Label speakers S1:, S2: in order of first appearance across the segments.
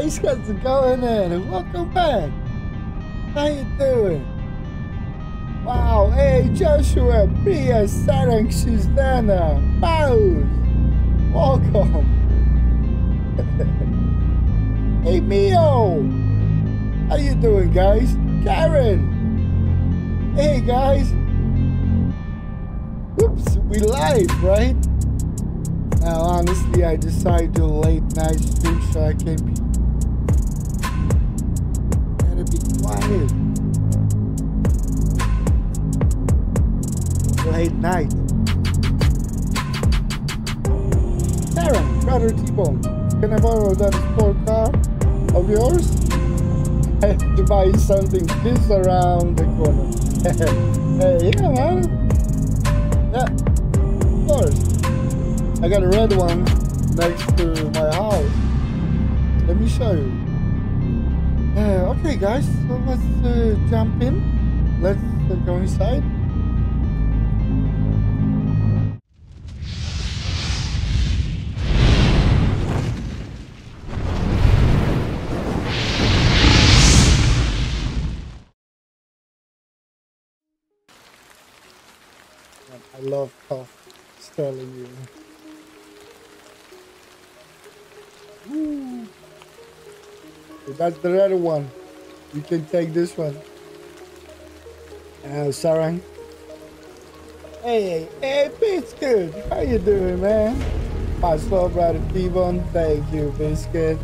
S1: guys, how's it going in? Welcome back. How you doing? Wow, hey Joshua, Priya, Sarang, Susanna, Paus. Welcome. hey Mio. How you doing guys? Karen. Hey guys. Oops, we live, right? Now, honestly, I decided to late night stream so I can be. Late night. Sarah, brother T-Bone, can I borrow that sport car of yours? I have to buy something just around the corner. hey, yeah, man. Yeah, of course. I got a red one next to my house. Let me show you. Uh, okay, guys, so let's uh, jump in. Let's uh, go inside. I love coffee. It's telling you. Ooh. So that's the red one. You can take this one. Uh, Sarang. Hey, hey, Biscuit. How you doing, man? My slow brother T-Bone. Thank you, Biscuit.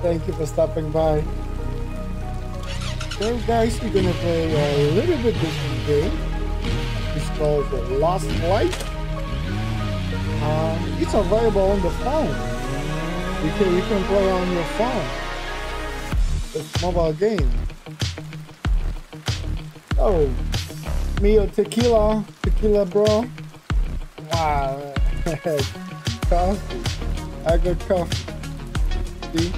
S1: Thank you for stopping by. So, guys, we're gonna play a little bit different game. It's called the Lost Light. Um, it's available on the phone. You can you can play on your phone. It's mobile game. Oh, Mio tequila, tequila, bro. Wow, coffee. I got coffee. See.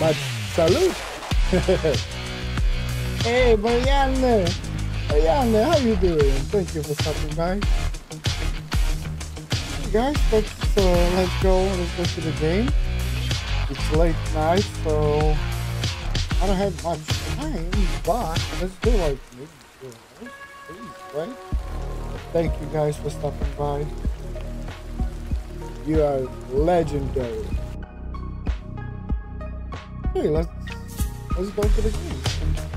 S1: But salute. hey, Marianne. Marianne, how you doing? Thank you for stopping by. Hey guys, let's uh, let's go. Let's go to the game. It's late night, so I don't have much time, but let's do like maybe please, right? Thank you guys for stopping by. You are legendary. Okay, let's let's go to the game.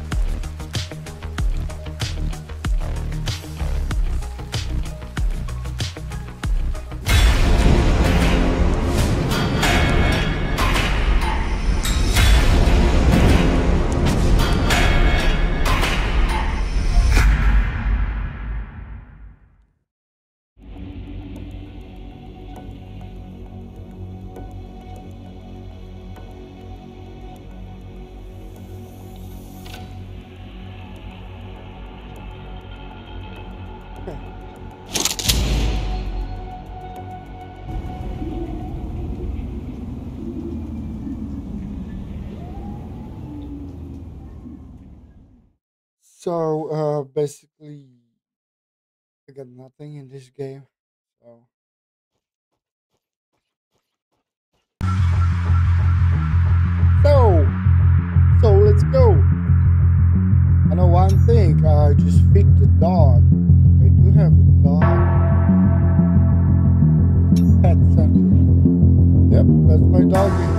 S1: So uh basically I got nothing in this game. So So so let's go. I know one thing, I just feed the dog. I do have a dog pet center. Yep, that's my doggy.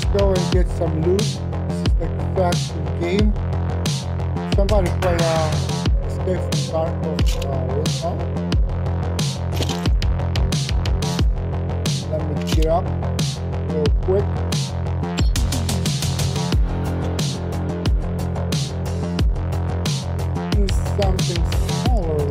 S1: Let's go and get some loot. This is like a faction game. Somebody play uh Escape from Tarkov uh Wilson. Let me get up real quick. Need something smaller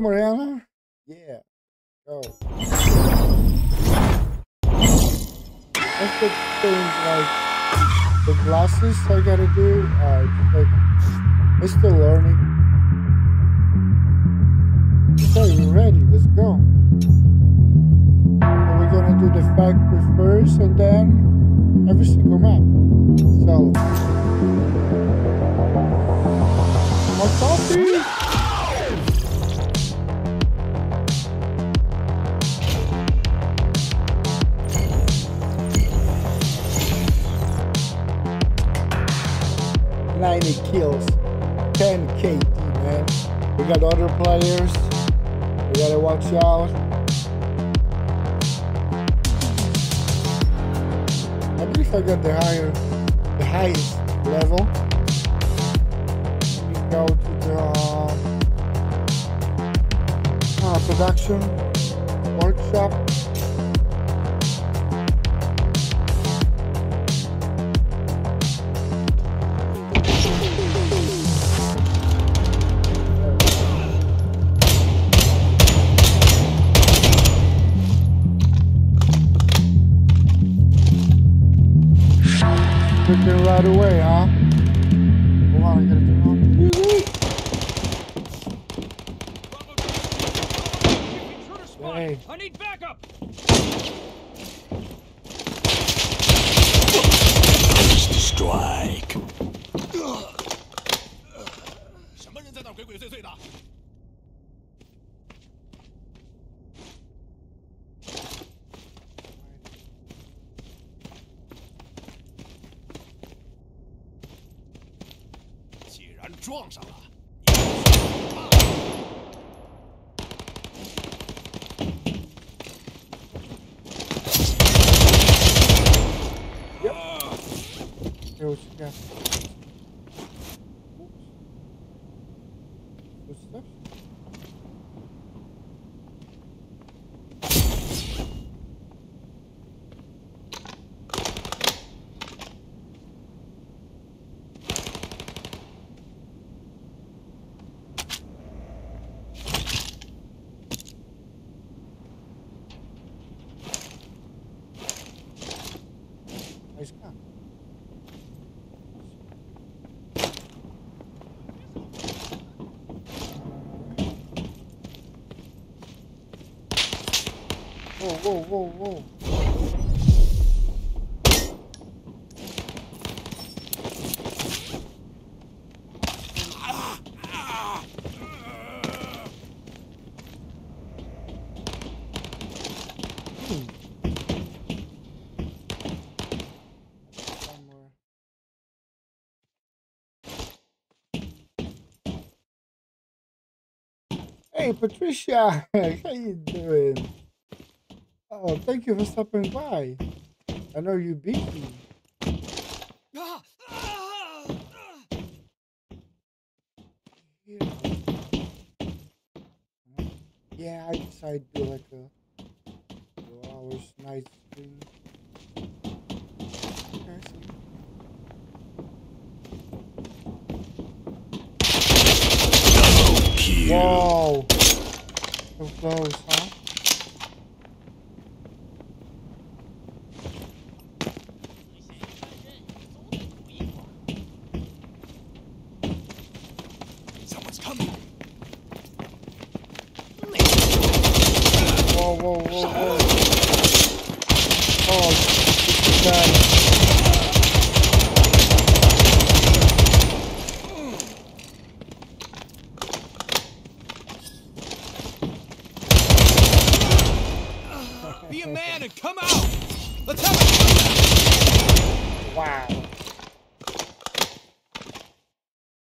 S1: Mariana. Yeah, go. That's the things like the glasses I gotta do. Uh, like I'm still learning. Okay, we're ready. Let's go. So we're gonna do the factory first, and then every single map. So We got other players. We gotta watch out. I believe I got the higher, the highest level. We go to the uh, production workshop. Freaking right away, huh? Hold on, I gotta turn on the music.
S2: Intruder spotted.
S1: Hey.
S2: I need backup.
S3: First strike.
S4: 什么人在那儿鬼鬼祟祟的？
S1: Whoa, whoa, whoa. Hey Patricia, how you doing? Oh, thank you for stopping by. I know you beat
S4: 啊啊！
S1: Yeah. Yeah, I decided to do like a two hours night stream. Okay, so
S3: Kill.
S1: Whoa! So close, huh?
S4: Someone's coming.
S1: Whoa, whoa, whoa, whoa. Oh, this is bad.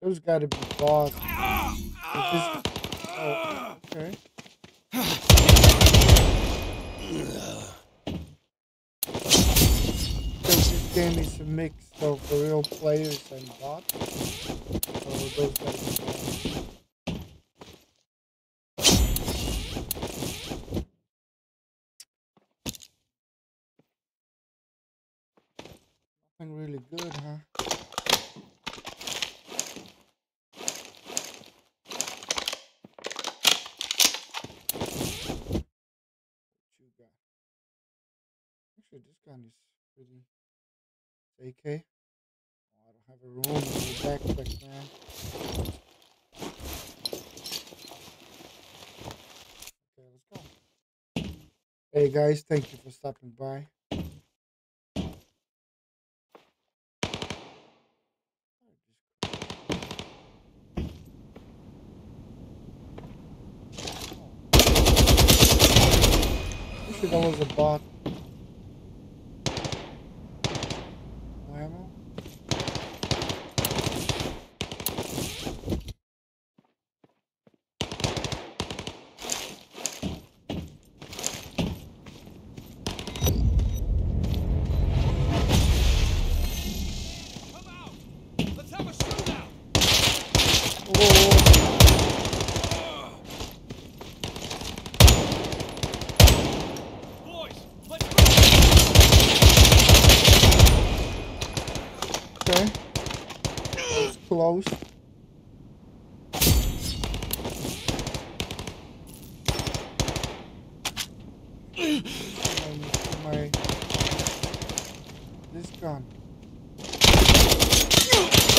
S1: Those gotta be bots. Is this- Oh, okay. So this game is a mix of real players and bots. So those gotta be bots. Nothing really good, huh? What you got? Actually, this gun is pretty. It's AK. Oh, I don't have a room in the backpack, man. Okay, let's go. Hey guys, thank you for stopping by. Actually, oh. that was a bot. No ammo?
S4: Come out! Let's have a shootout!
S1: Oh,
S4: Boys, let's go!
S1: okay. That was close. And my this gun.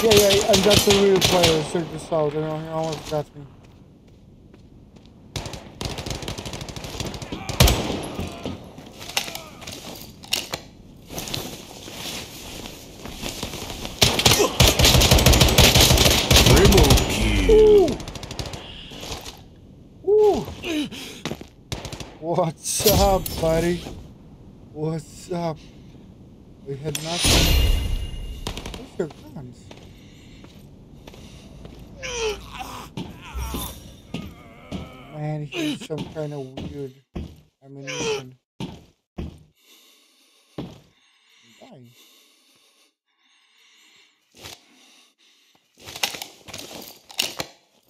S1: Yeah, yeah, and that's a real player. Check this out. He almost got me.
S3: Triple kill.
S1: Woo! What's up, buddy? What's up? We had nothing. Where's your guns? Man, here's some kind of weird ammunition. I'm dying.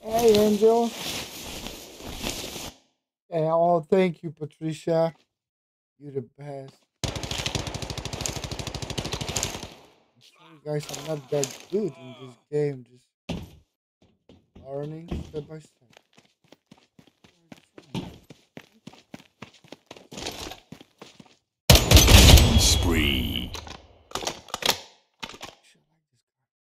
S1: Hey, Angel. Hey, oh, thank you, Patricia. You're the best. Sorry, guys, I'm not that good in this game. Just learning step by step.
S3: Spree.
S1: Actually, I like this guy.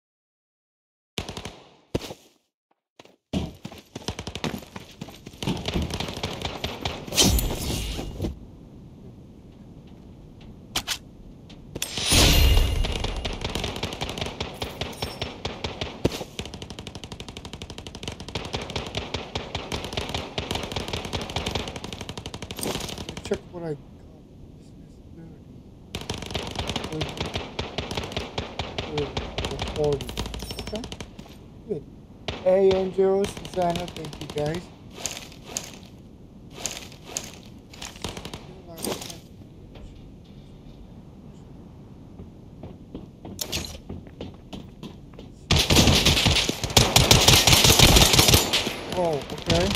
S1: Let me check what I got. Business 30. 30, 40. Okay. Good. Angel, Susanna, thank you guys. Oh, okay.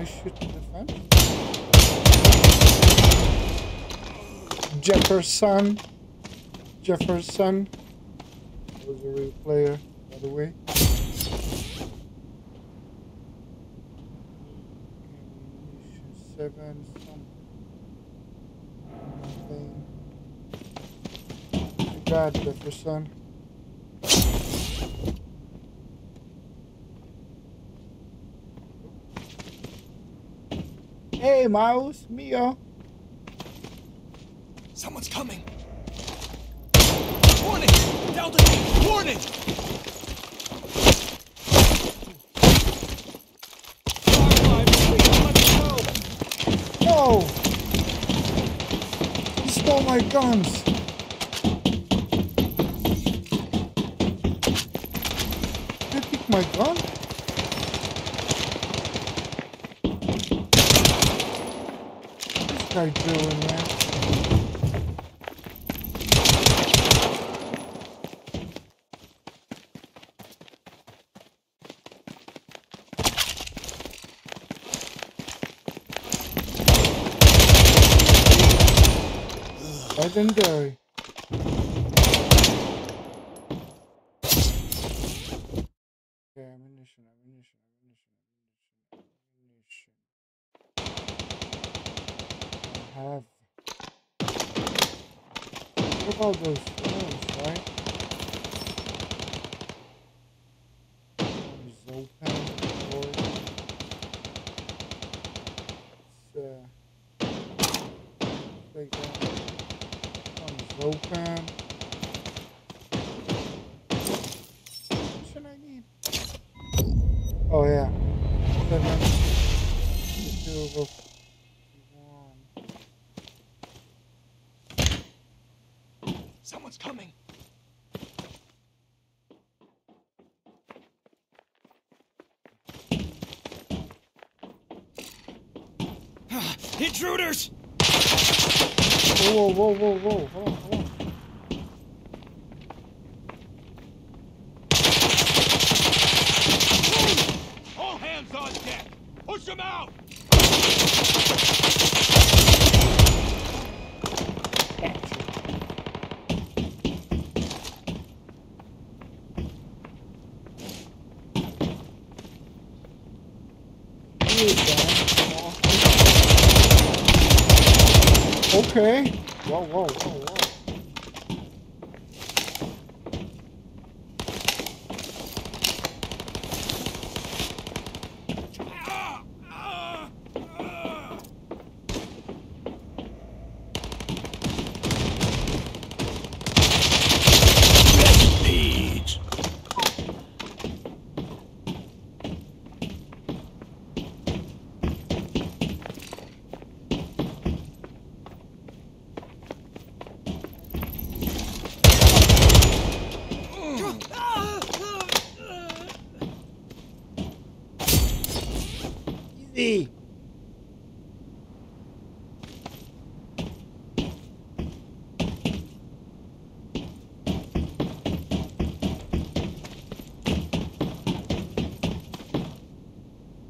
S1: I shoot the fence. Jefferson. Jefferson. Was a real player, by the way. Seven, something. You Jefferson. Hey, Miles, Mio.
S4: Someone's coming. Warning! Delta warning!
S1: He stole my guns! Did he pick my gun? What's this guy doing, man? Legendary. Okay, ammunition, ammunition, ammunition, ammunition, ammunition. I have. What about those phones, right? One is open, or it's, uh, take that. One is open. What should I need? Oh yeah. Seven. Two of one.
S4: Someone's coming. Ah, Intruders!
S1: Whoa, whoa, whoa, whoa, hold on, hold on.
S4: All hands on deck! Push them out!
S1: Here we go. Okay. Whoa, whoa, whoa, whoa.
S4: Ah, ah, ah.
S3: Page.
S1: Easy.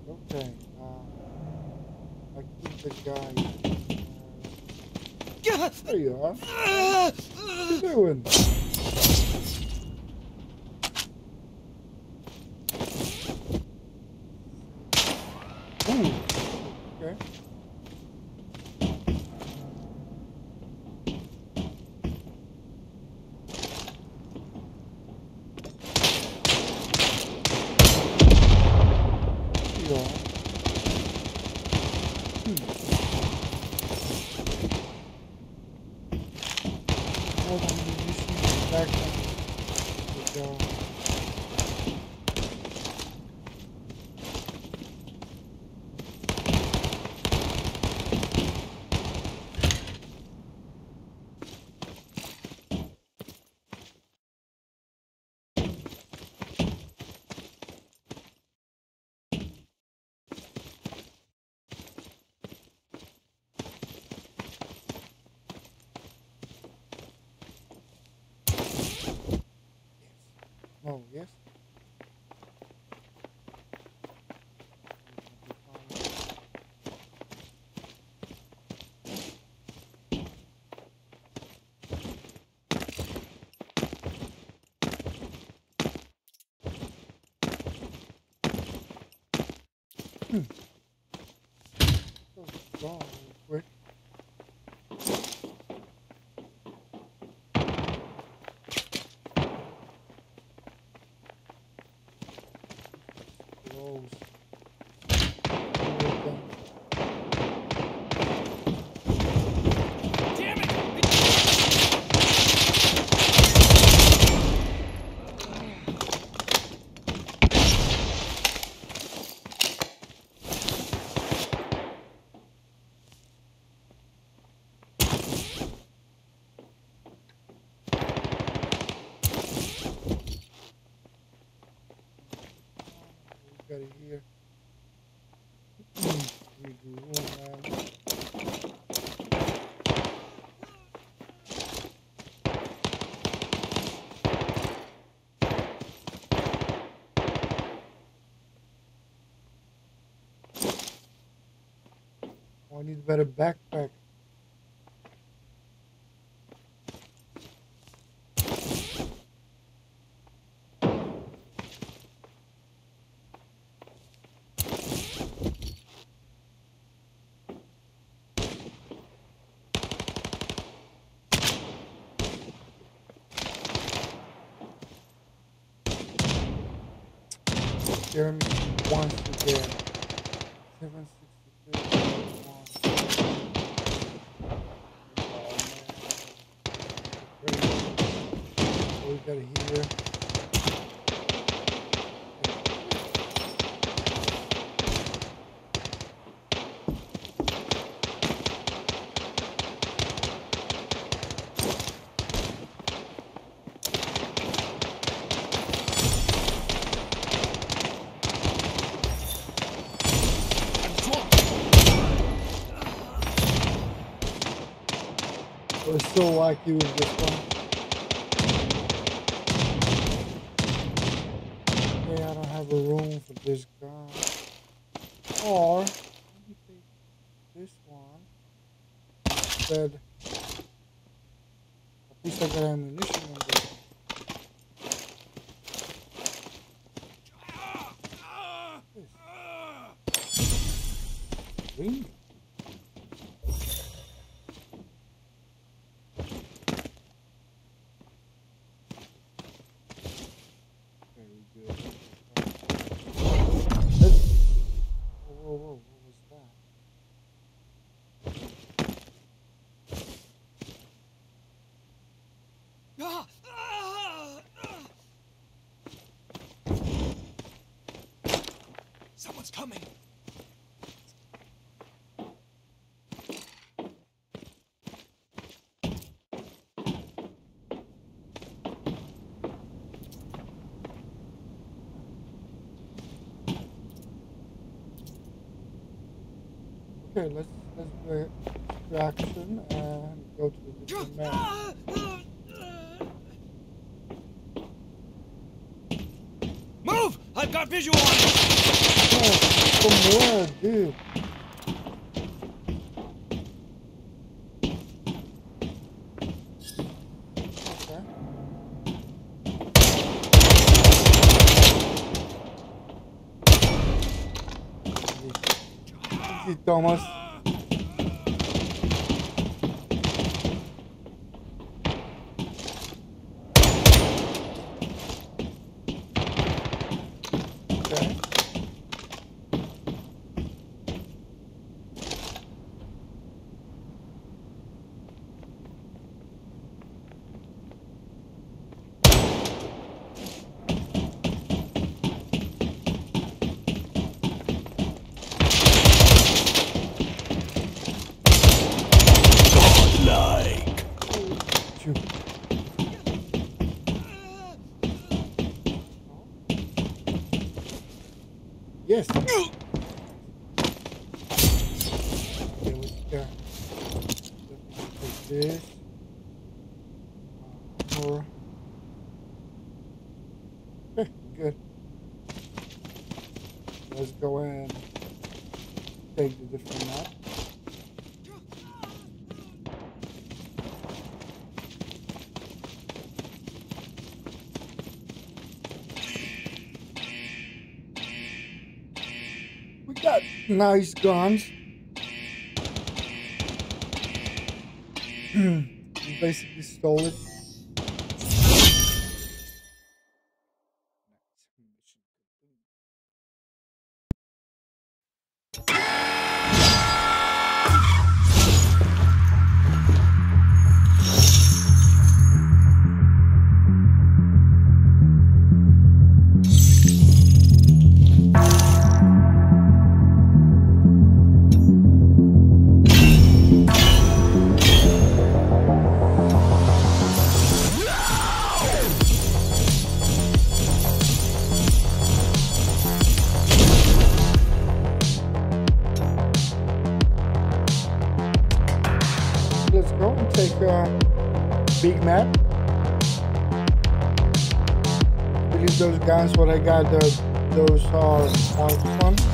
S1: Okay. Uh, I keep the guy. There you are. What are you doing? Ooh. Okay. There you are. Hold on, you just need to back up. There we go. Oh, yes. Hmm. Oh, wow, quick. Close. Open.
S4: Damn it!
S1: Give me the room, man. Oh, I need a better backpack. Jeremy once again. Seven sixty three. We got here.
S4: I'm drunk.
S1: We're so lucky with this one. Okay, I don't have a room for this gun. Or this one. Instead, at least I got ammunition in there. Green. Very good. Let's- Whoa, whoa, whoa, what was that?
S4: Ah, ah, ah. Someone's coming.
S1: Okay, let's let's do extraction and go to the different map.
S4: Move! I've got visual oh, on you!
S1: Oh, from where, dude? ます。Nice guns. basically stole it. Big man. I believe those guns what I got Those, uh, those are one.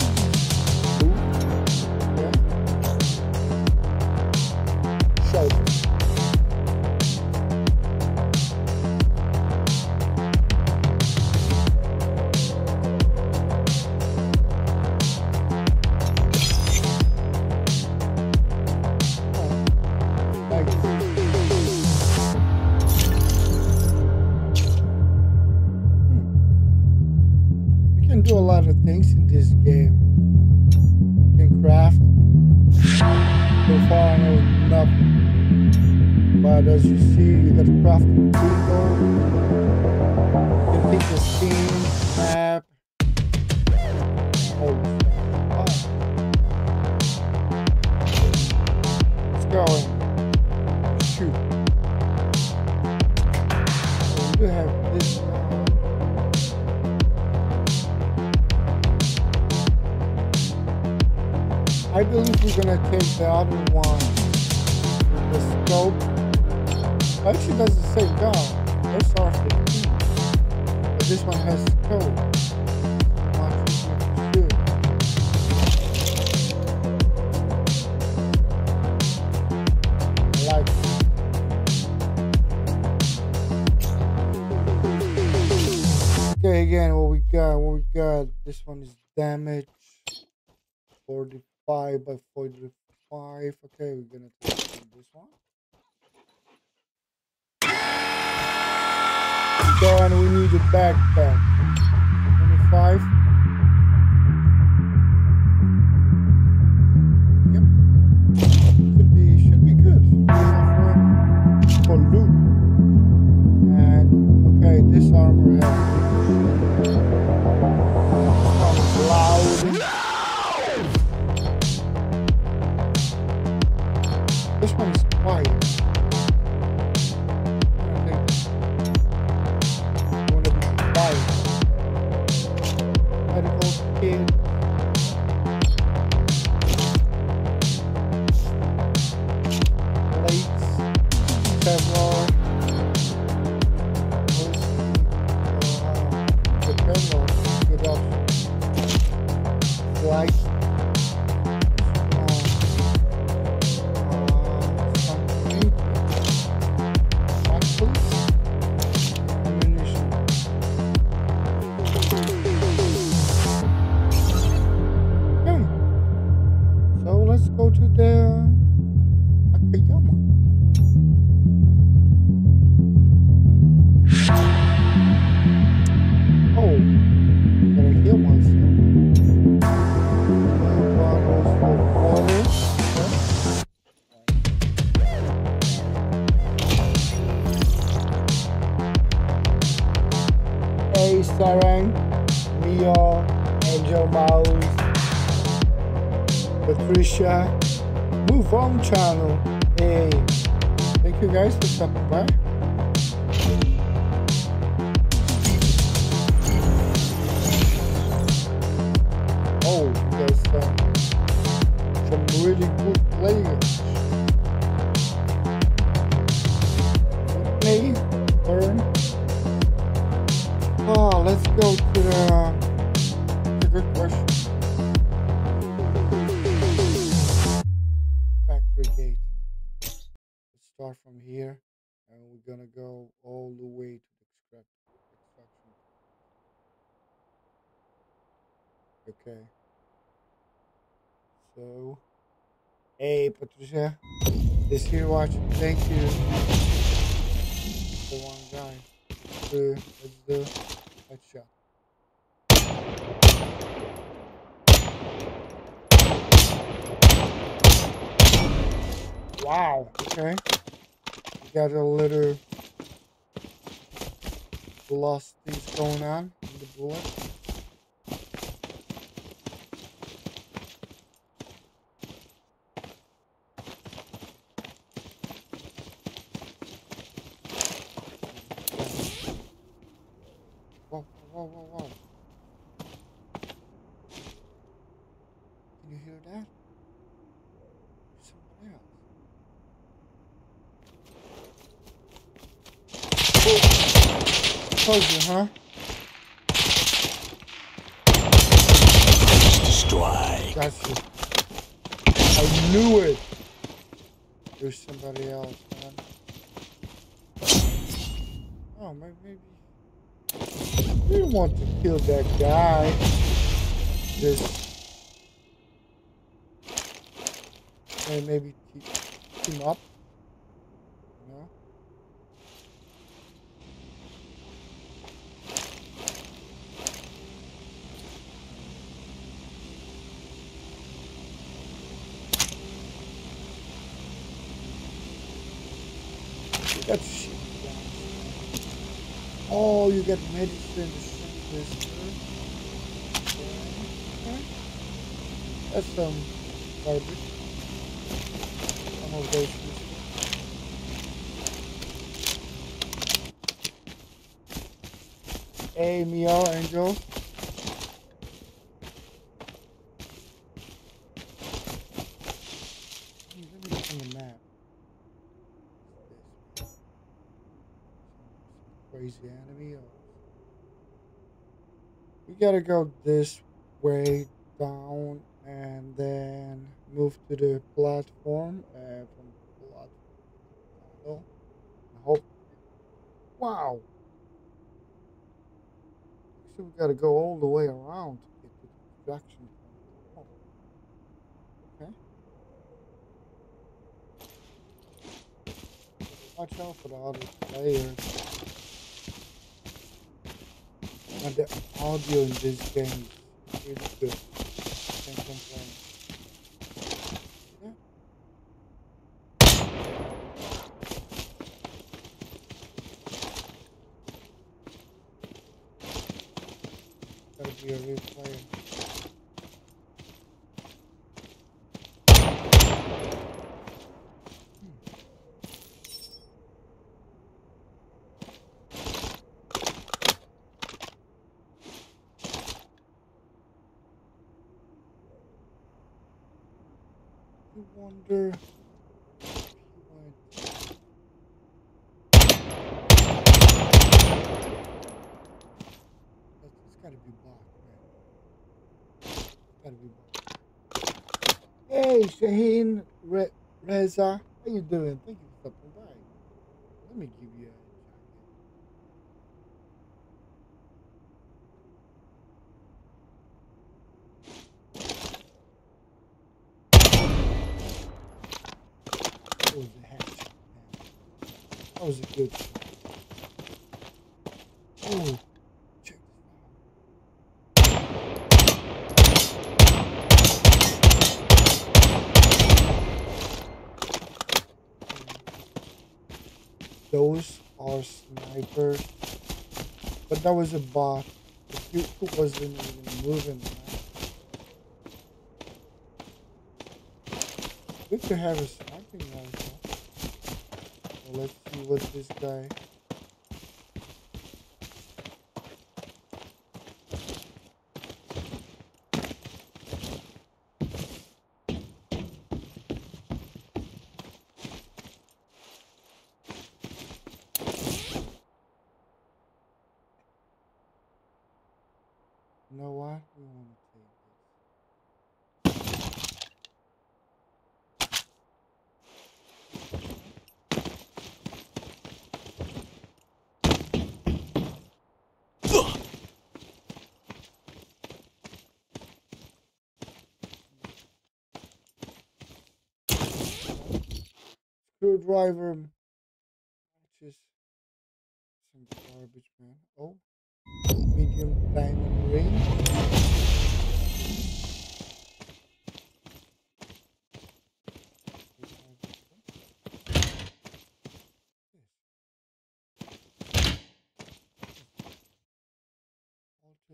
S1: Hello. Hey, Patricia. Is here watching? Thank you. The one guy. Uh, let's do headshot. Wow, okay. We got a little velocities going on in the bullet. Want to kill that guy. Just. And maybe keep him up. You know? You got shit. Oh, you got medicine to shrink this. Okay. That's some garbage. Some of those. Hey, meow angel. Crazy enemy. Oh. We gotta go this way down and then move to the platform. Uh, from platform. Hope. Wow. So we gotta go all the way around to get to the. Oh. Okay. Watch out for the other players. And the audio in this game is good. Can't complain. Yeah. Gotta be a real player. I wonder gotta be gotta be blocked. Hey, Shaheen Re- Reza, how you doing? Thank you for stopping by. Let me give you a jacket. That was a hatchet, man. That was a good. Oh. Those are snipers. But that was a bot. The dude wasn't even moving. Good to have a rifle. What this guy. You know what? We want to take this. Screwdriver matches some garbage, man. Oh, medium diamond ring.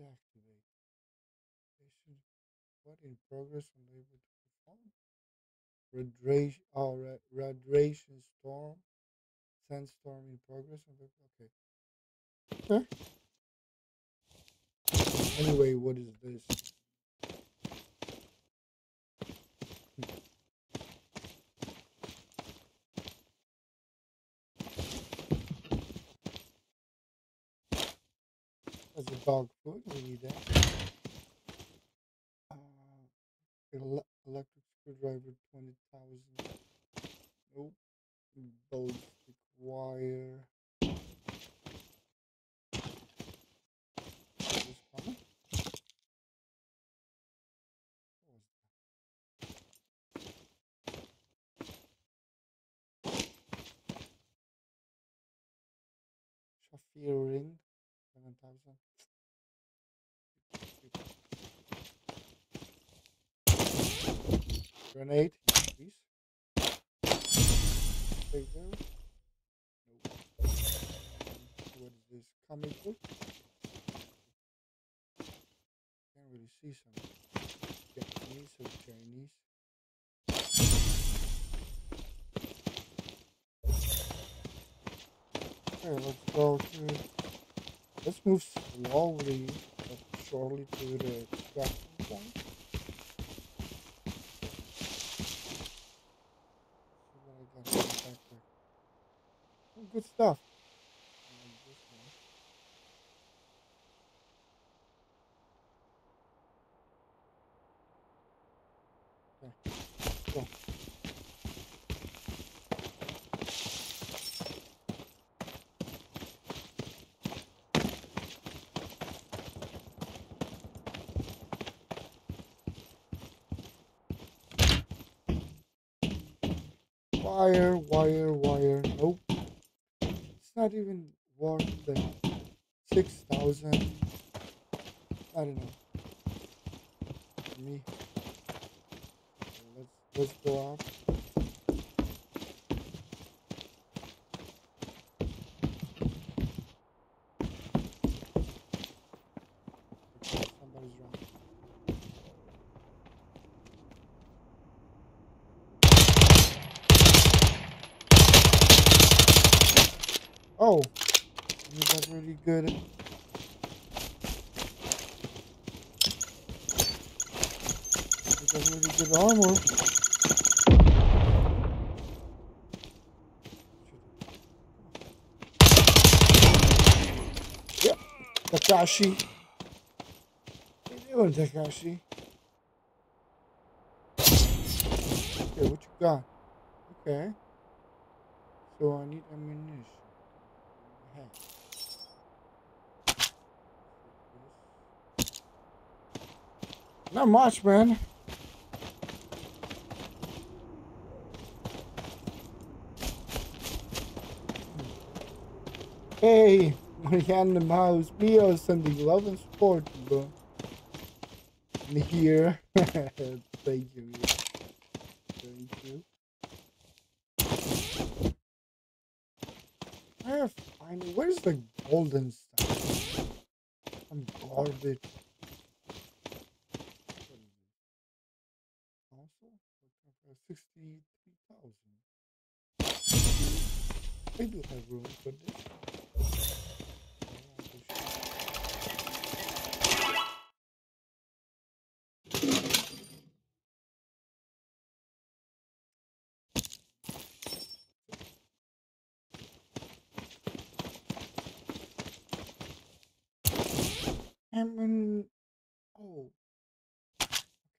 S1: Activate. What in progress unable to perform. Radiation, oh, ra- radiation storm. Sandstorm in progress. Okay. Okay. Anyway, what is this? As a dog food, we need that. Uh, ele- electric screwdriver, 20,000. Nope. Was that? Shafir ring, 7,000. Grenade, please. Take. Nope. What is this? Comic book? Can't really see some Japanese or Chinese. Okay, let's go to. Let's move slowly but surely to the extraction point. See what I got in the backpack. Oh, good stuff. Wire, wire, wire. Not even worth the six thousand. I don't know. Me. Let's let's go out. Okay, somebody's wrong. Oh, you got really good. You got really good armor. Yep, Takashi. What doing, Takashi? Okay, what you got? Okay. So I need ammunition. Hey. Not much, man. Hey, Marianne the Mouse, Mio sending love and support, bro. I'm here. Thank you. Thank you. Ah, Find where's the golden stuff? Some garbage. What is this? Console? Sixty-three thousand. I do have room for this. I want to show- And when oh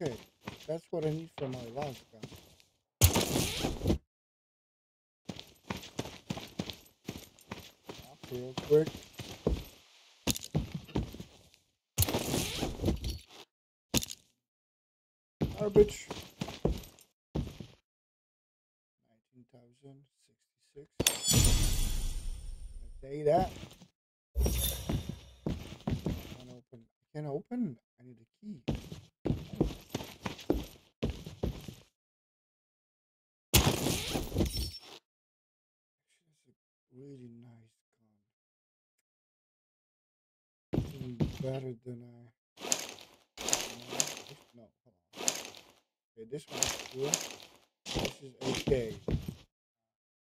S1: okay, that's what I need for my last gun. Real quick. Garbage. Nineteen thousand sixty-six. Say that. Can't open. Can't open. I need a key. Actually, that's a really nice gun. Even better than I. No, this- hold on. Okay, this one's good. This is AK.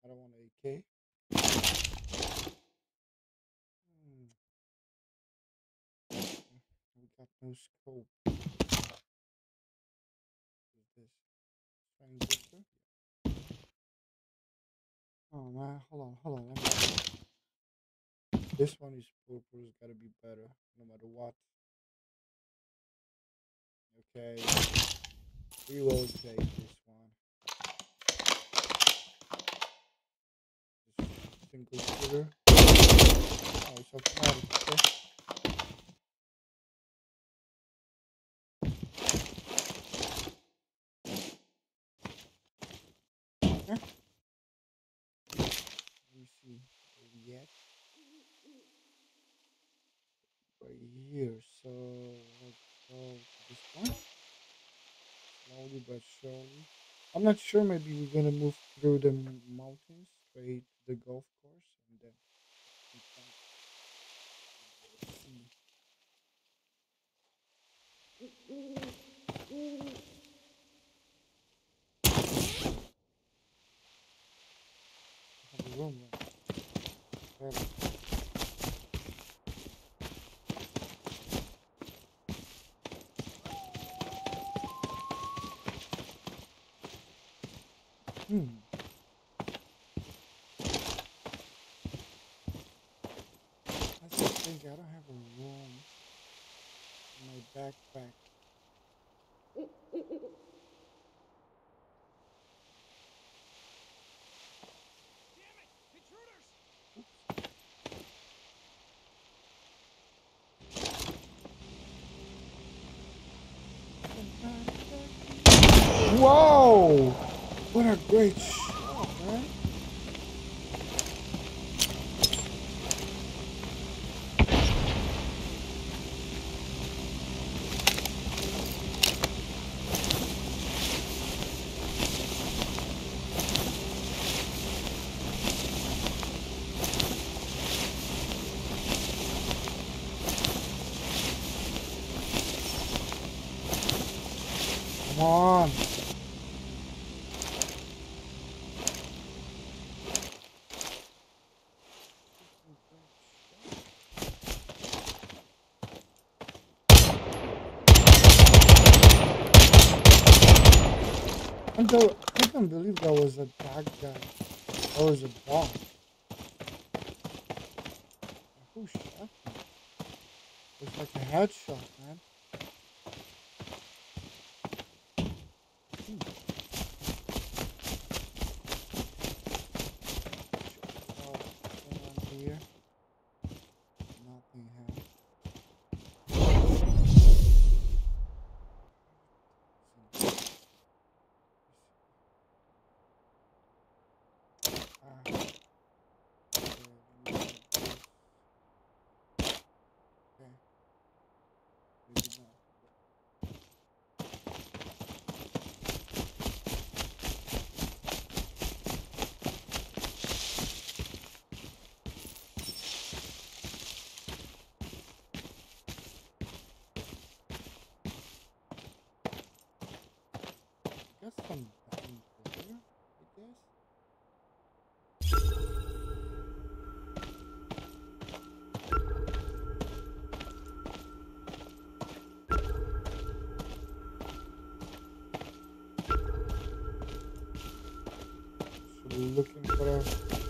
S1: I don't want AK. Hmm. We got no scope. Is this? Transistor? Oh man, hold on, hold on. This one is purple. It's gotta be better, no matter what. Okay. We will take this one. Single shooter. Oh, it's automatic. Okay. Okay. Let me see. Where we at? Right here. So let's go to this one. Slowly but surely. I'm not sure. Maybe we're gonna move through the mountains straight to the golf course and then see. Have a room right Better. Hmm. That's the thing. I don't have a room in my backpack.
S4: Damn it! Intruders!
S1: Whoa! What a great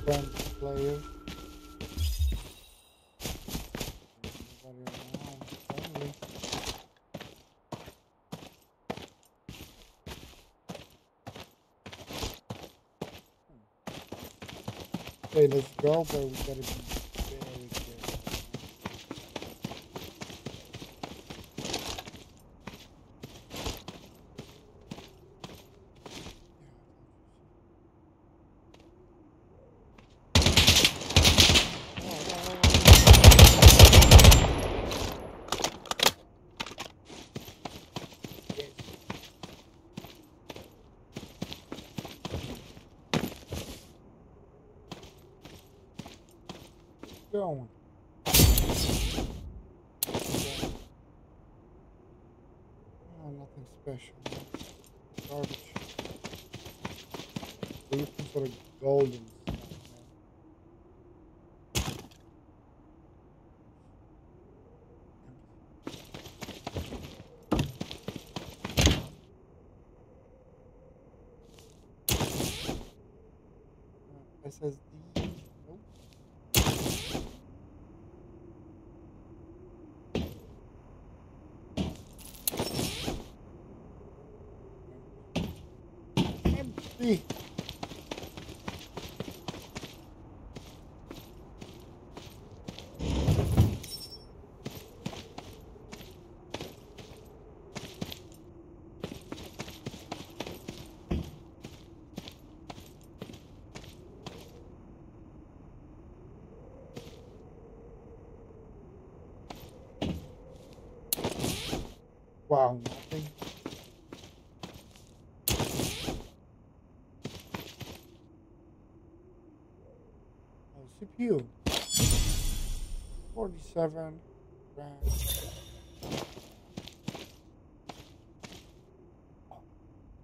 S1: player. Okay, let's go, but we gotta be CPU. 47 RAM.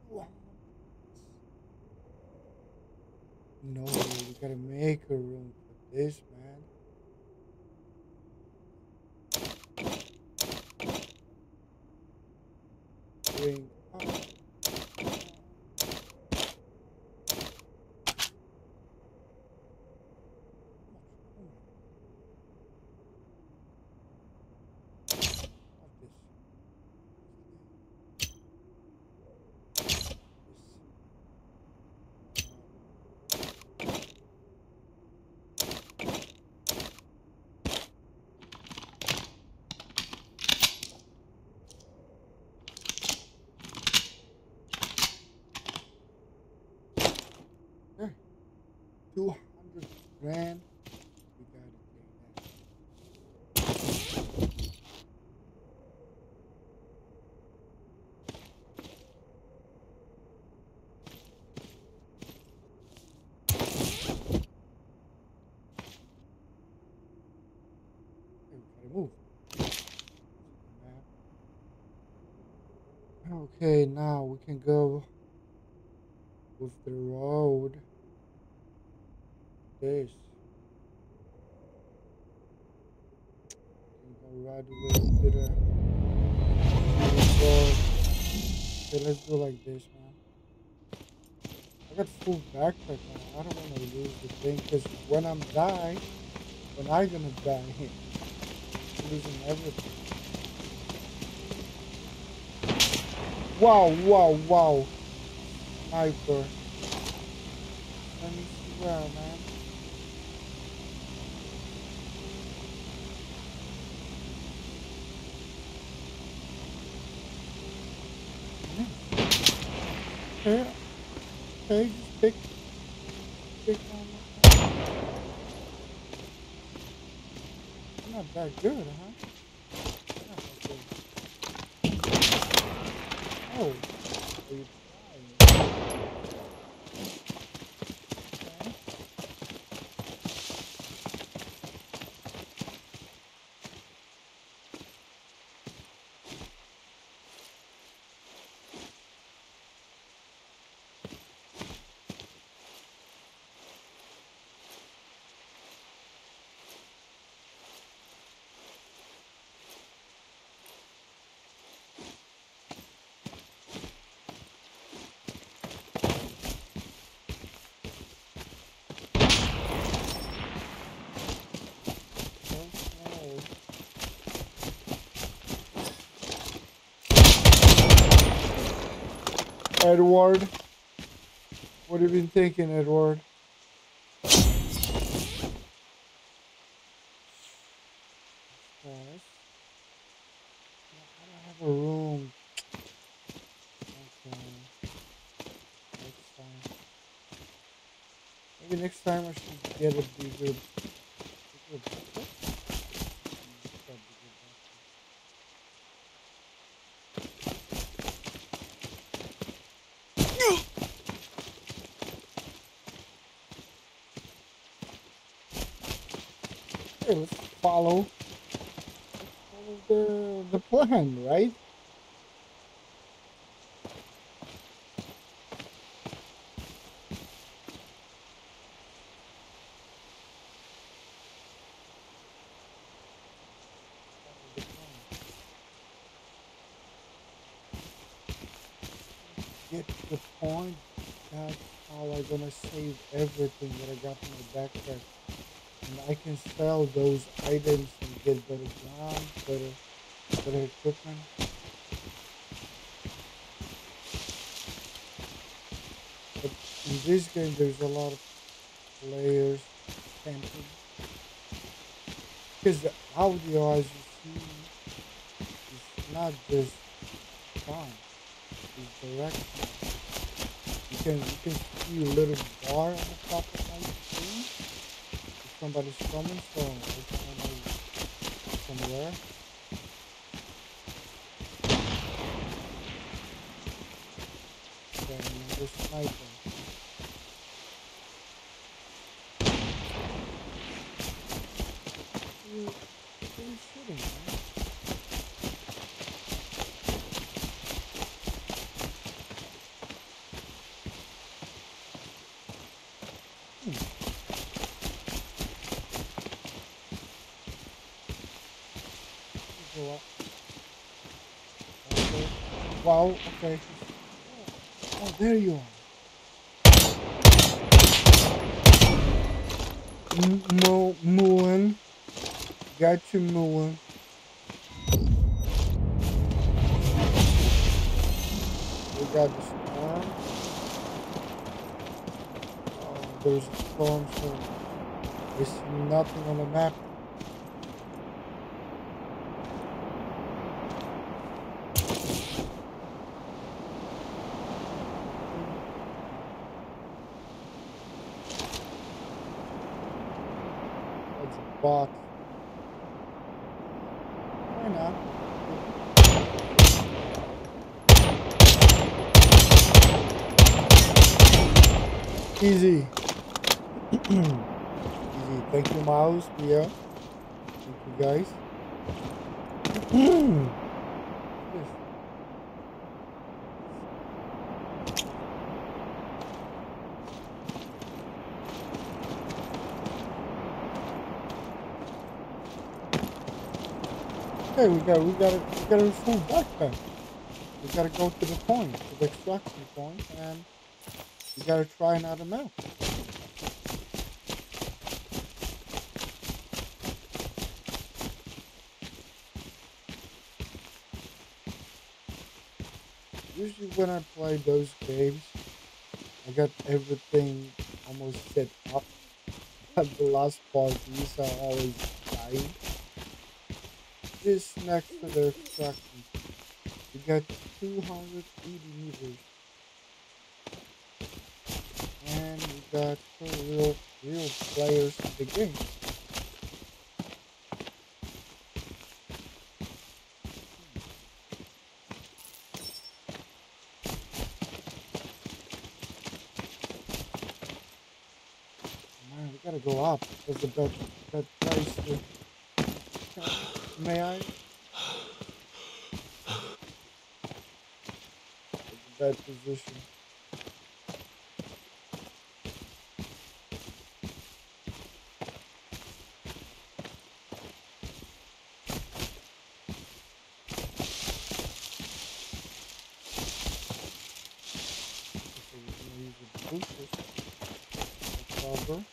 S1: Wow. No, we gotta make a room for this, man. Bring up. Two grand. We gotta. Okay, move. Okay, now we can go with the road. Go right away to the road. Uh, okay, let's do like this, man. I got full backpack now. I don't want to lose the thing because when I'm die, when I'm gonna die, I'm losing everything. Wow, wow, wow. Sniper. Let me see where, man. Okay, just pick. Pick on Not that good, huh? Edward, what have you been thinking, Edward? Yes. I don't have a room. Okay. Next time. Maybe next time I should get a bigger, bigger bucket. Mm, get a bigger bucket. Okay, let's follow, follow the, the plan, right? Follow the plan. Get that's how I'm gonna save everything that I got in my backpack. And I can sell those items and get better guns, better, better equipment. But in this game there's a lot of players camping. Because the audio as you see is not just sound, it's direct sound. You can you can see a little bar on the top of my screen if somebody's coming, of somewhere. Then the sniper. You, who is shooting, man? Wow. Okay. Oh, there you are. Mo Mulan. Got you, Mulan. We got the storm. Oh, there's a storm, so there's nothing on the map. It's a bot. Why not? Easy. Easy. Thank you, Mouse. Yeah. Thank you, guys. Yes. Hey, we got we got a, we got a full backpack. We gotta go to the point, to the extraction point, and we gotta try another map. Usually when I play those games, I got everything almost set up. At the last parties are always dying. This next to the extraction, we got 280 meters, and we got two real real players in the game. Man, we gotta go up. There's a bad bad place. May I? Bad position. So we're gonna use the boosters. to Cover.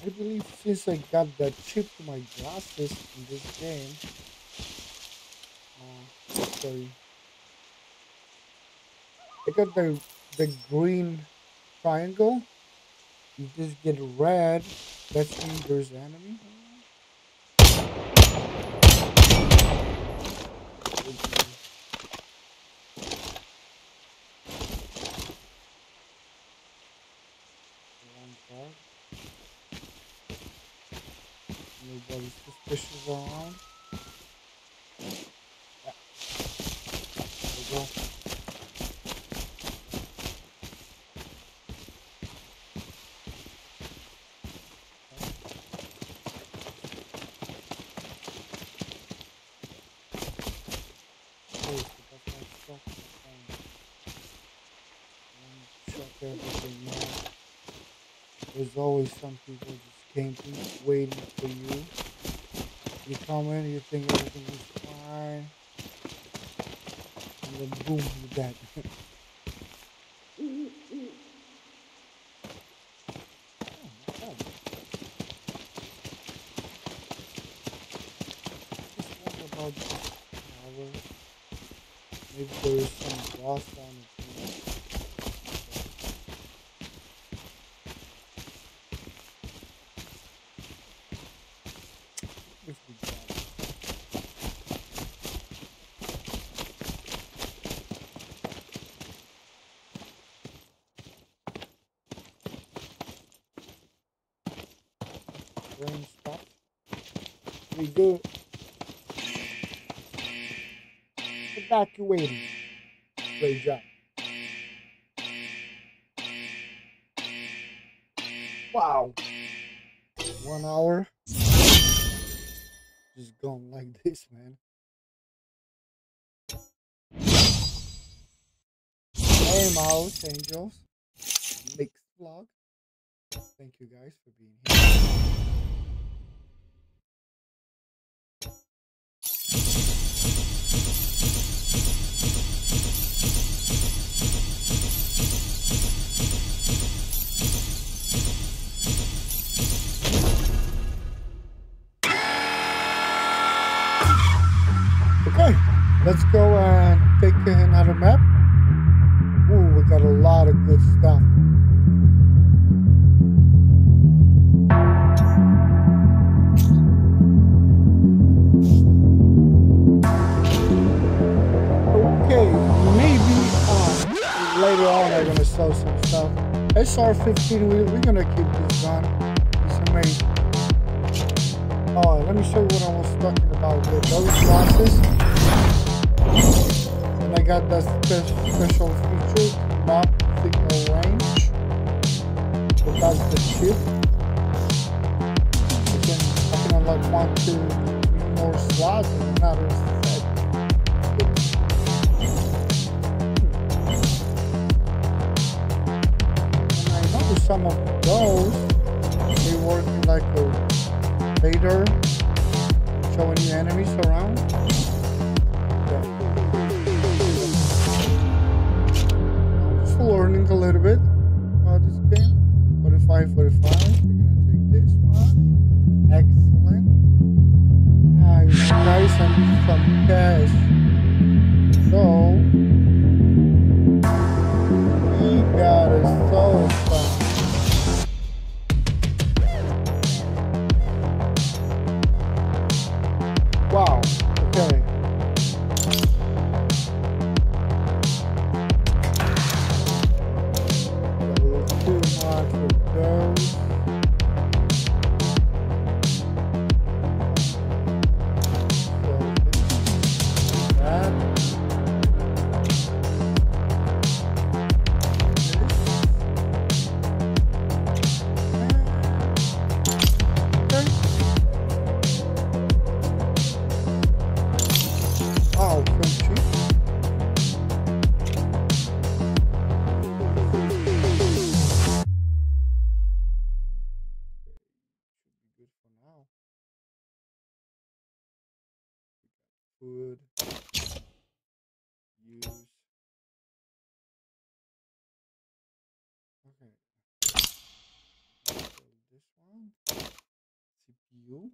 S1: I since I got that chip to my glasses in this game, uh, sorry, I got the the green triangle. You just get red. That means there's enemy. Okay. One card. Nobody suspicious around. Yeah, there we go. Okay, so that's my stuff. Um, check everything now. There's always some people just camping, waiting for you. You come in, you think everything is fine, and then boom, you're dead. bit. Evacuating. Great job. Wow. One hour. Just gone like this, man. Hey, Mouse Angels. 15. We're gonna CPU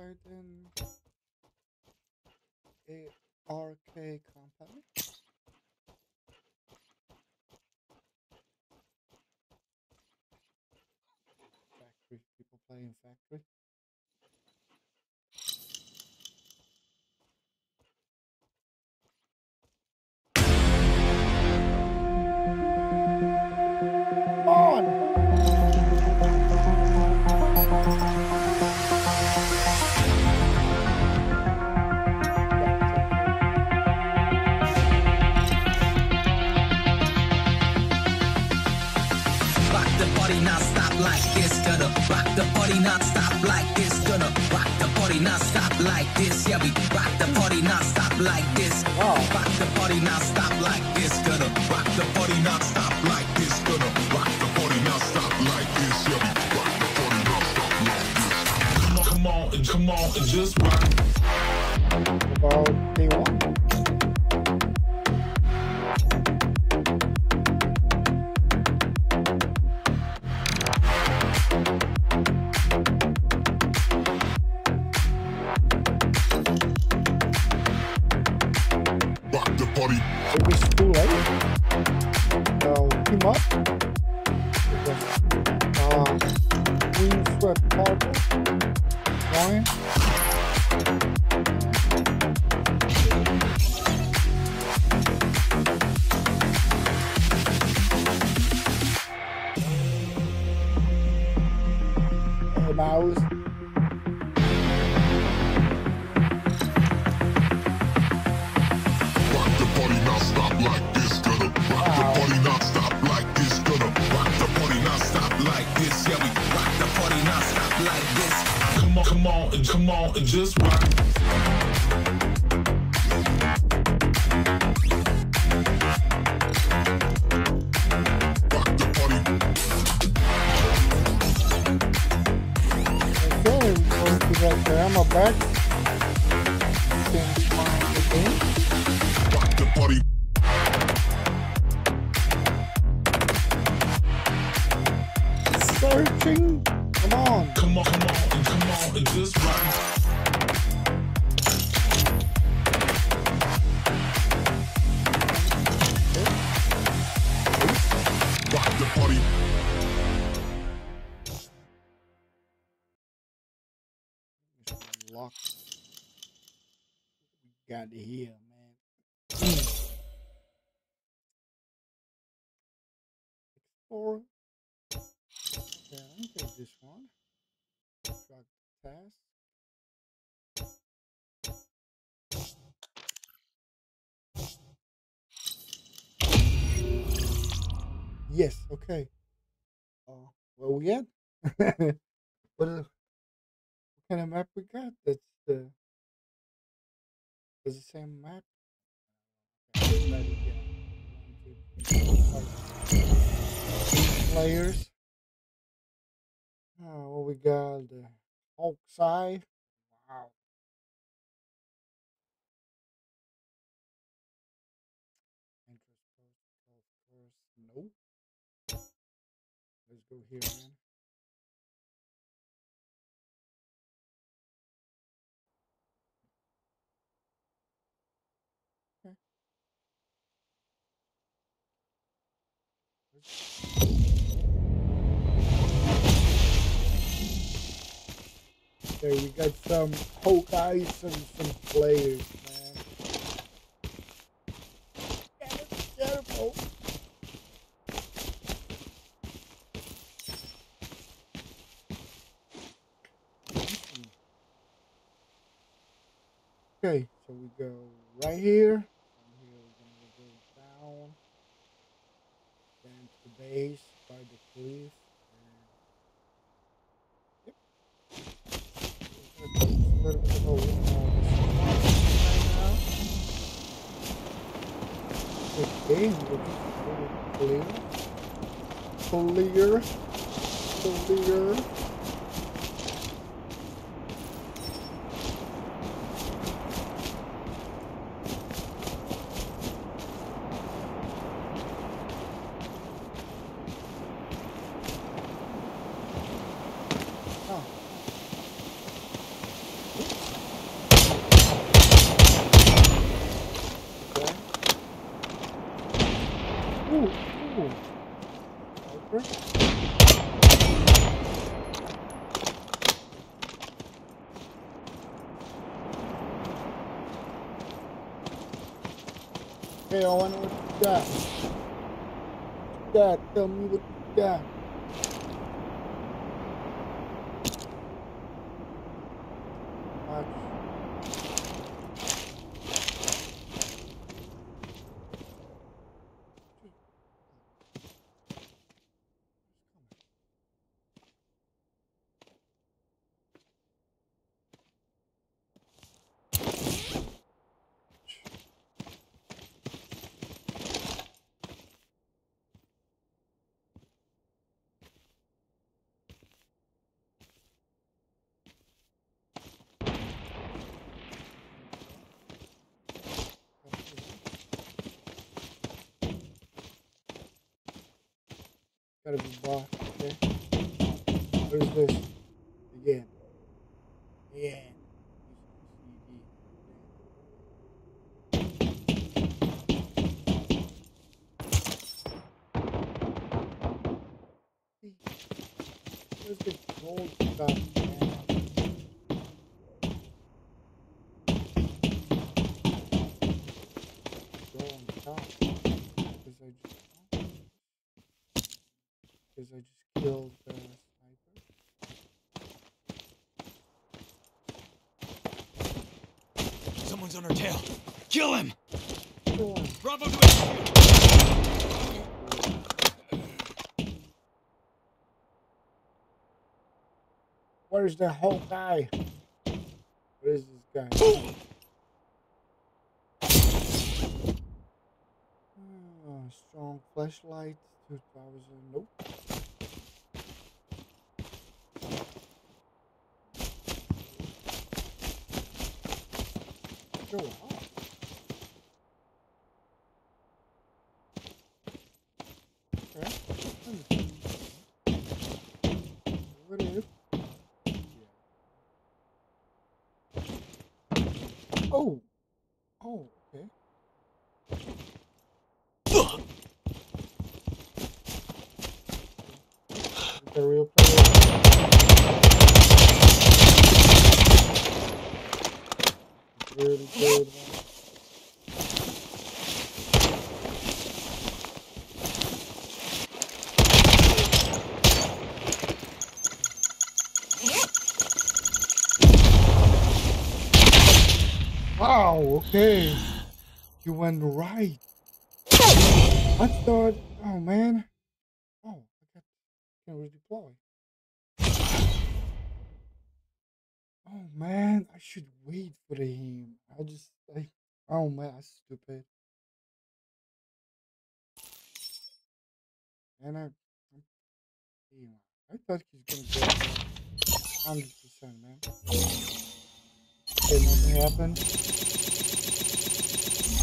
S1: certain ARK company. Factory, people playing factory.
S2: just
S1: right. Five. Wow. Interest post, of course. Let's go here, man. Okay, we got some Hawkeyes and some players, man. Careful! Okay, so we go right here. From here we're gonna go down, down to the base by the police. Okay, clear. Clear. Clear. Hey, Owen, what you got? What you got? Tell me what you got. Gotta be boss, okay? What is this? Again. Yeah. Where's the gold stuff, man? Go on top. Because I just I just killed the sniper.
S4: Someone's on our tail. Kill him!
S1: Kill him.
S4: Bravo to
S1: Where's the whole guy? Where is this guy? Ah, strong flashlight, 2000. Nope. Go off. Okay. What is? Oh. Oh, okay. Is that real player? It's really good, man. Wow, okay. You went right. I thought, oh man. Oh, I got can redeploy. Oh man, I should wait for him. I just like oh man, that's stupid. And I I'm, I thought he's gonna go hundred percent man. Happened.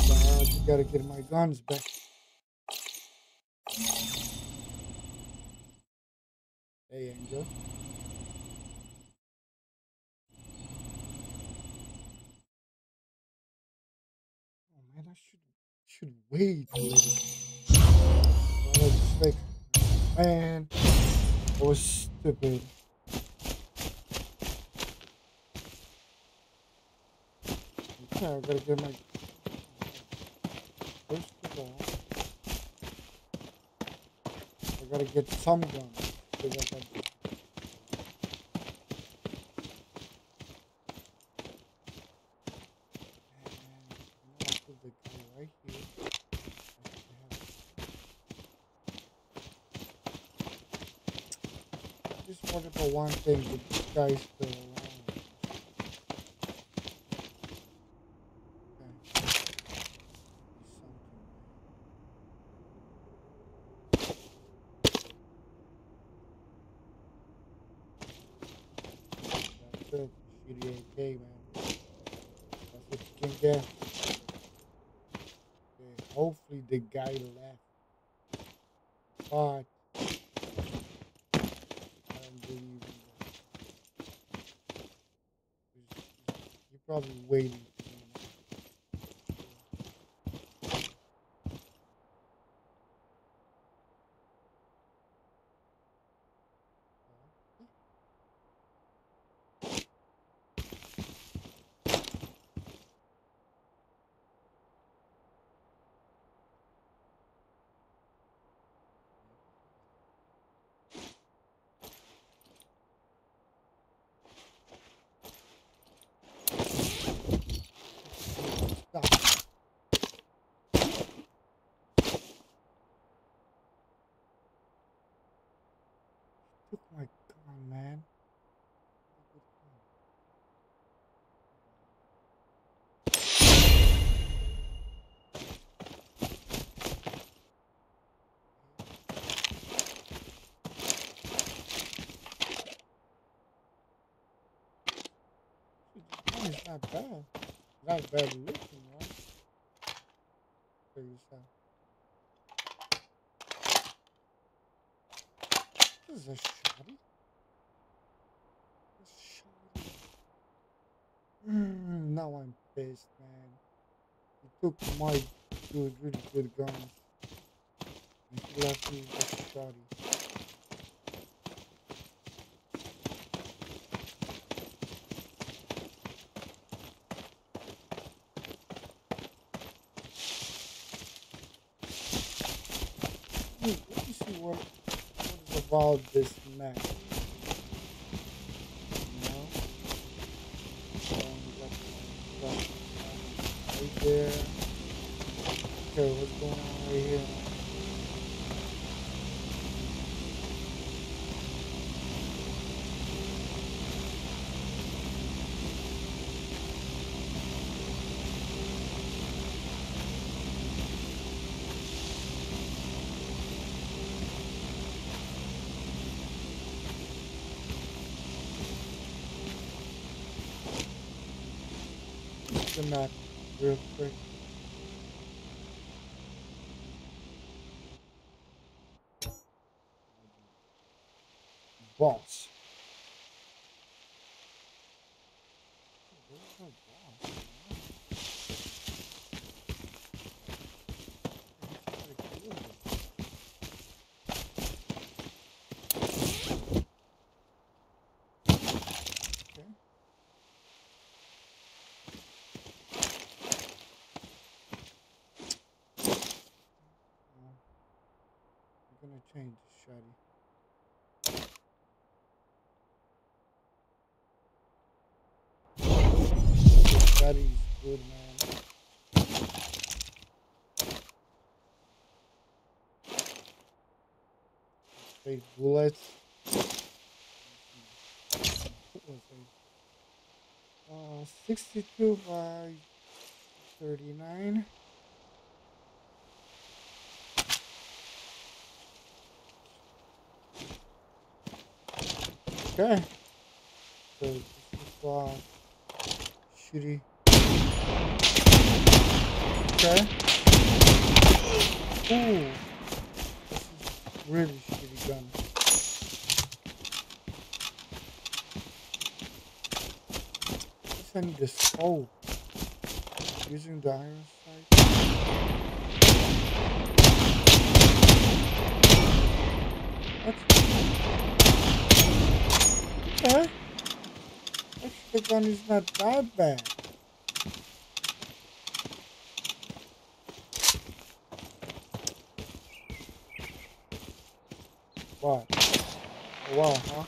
S1: But I gotta get my guns back. Hey, Angel. Oh man, I should should wait. I was like, man, I was stupid. I gotta get my. First of all, I gotta get some guns. I. I Just wonder about one thing, guy's still married 11. Is not bad. Not bad looking, right? This out. This is a shotty. This shotty. Mm, now I'm pissed, man. He took my good, really good guns. And left me with a Let me see what, what is about this map. Know? Um, right there. Okay, what's going on right here? The map real quick. Boss. There's no boss. Okay. No. I'm gonna change the shotty. Shotty's good, man. Straight bullets. Uh, 62 by 39. Okay. So this is uh shitty. Okay. Ooh. This is really shitty gun. Guess I need a scope. Using the iron sight. That's Okay. Actually, the gun is not that bad. What? Wow, huh?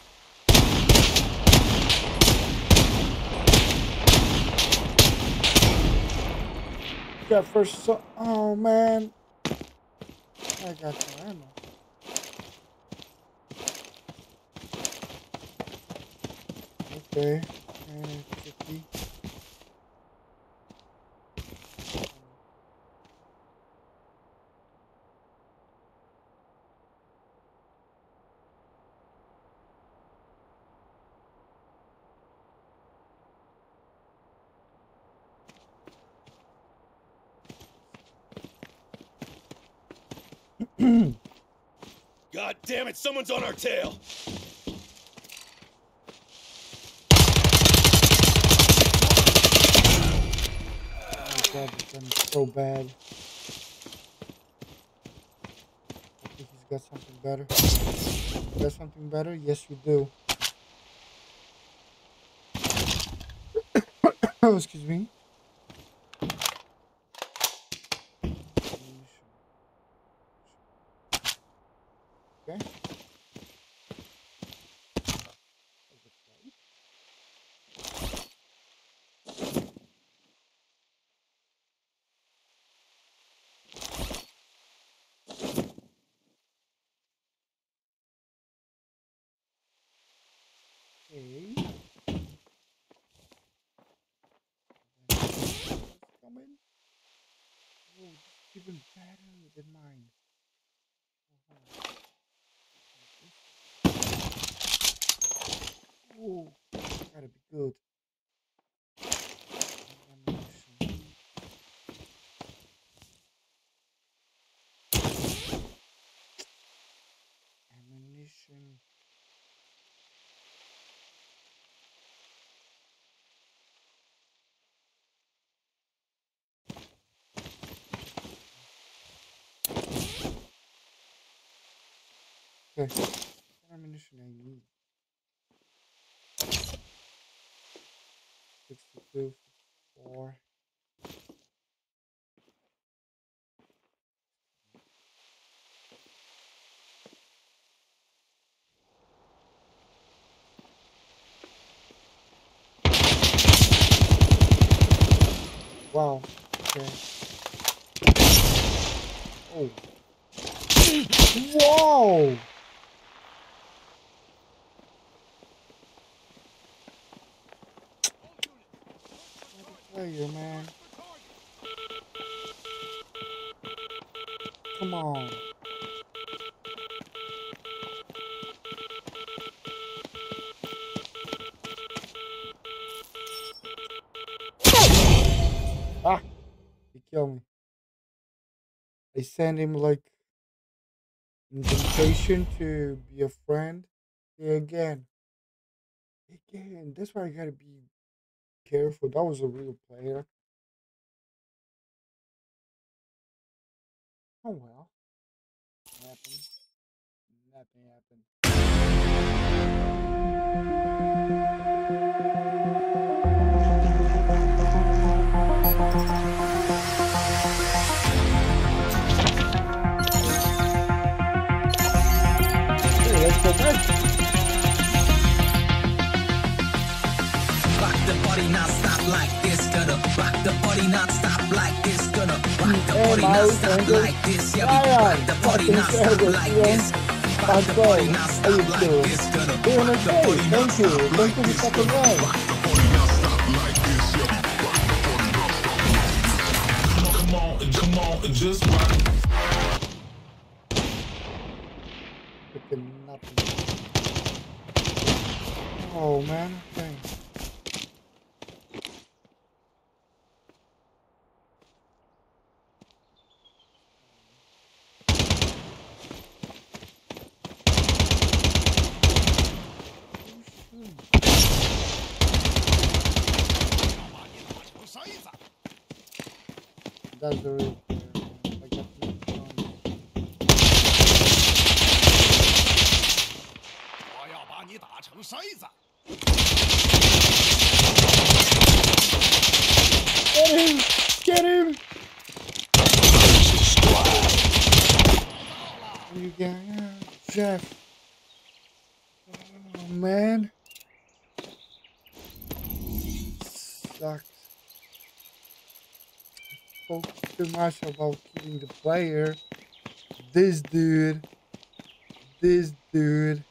S1: got first so oh man. I got some ammo. Okay. 50.
S4: God damn it, someone's on our tail.
S1: Oh god, this gun is so bad. I think he's got something better. You got something better? Yes, you do. oh, excuse me. Okay. Coming. Oh, even better than mine. Oh, gotta be good. What ammunition I need? 62, 4. Wow. Okay. Oh. Whoa! player, man. Come on. Ah! He killed me. I sent him like invitation to be a friend. Yeah, again. Again. That's why I gotta be careful. That was a real player. Oh well.
S5: Like this, gonna rock the party non-stop like this, gonna rock the party non-stop
S1: Sanders.
S5: like this, yeah, we rock the party
S1: fucking
S5: non-stop like
S1: yeah.
S5: this, rock the party
S1: boy.
S5: non-stop
S1: How you
S5: like
S1: doing?
S5: this, gonna rock the party
S1: Thank you.
S5: non-stop
S1: Thank you for stopping by.
S2: Come on, come on, just rock.
S1: Freaking nothing. Oh man, okay. that's the real Get him! Get him! You got him, Jeff. Oh man. Suck focus too much about killing the player. This dude, this dude,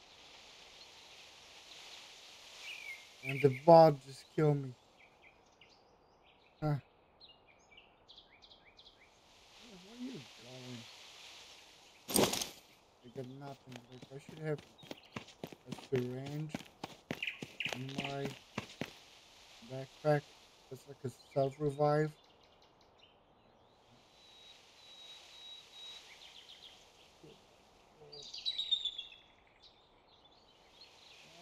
S1: and the bot just killed me. Huh. Where are you going? I got nothing. Like I should have a syringe in my backpack. It's like a self revive.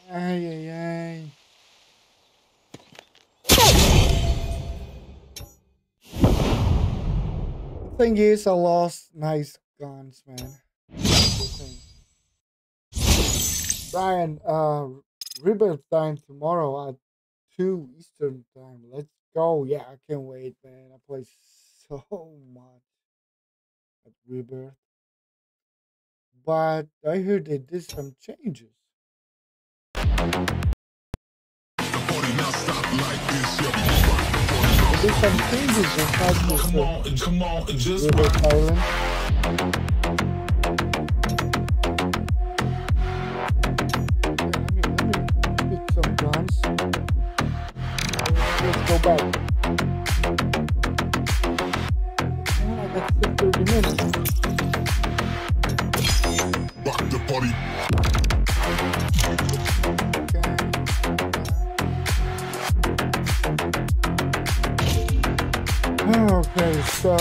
S1: Ay, ay, ay. Thing is, I lost nice guns, man. Brian, uh, Rebirth time tomorrow at 2 Eastern time. Let's go. Yeah, I can't wait, man. I play so much at Rebirth. But I heard they did some changes. Did some changes. Not just
S3: Come on and come on and just
S1: Island. Okay, let me, Okay, so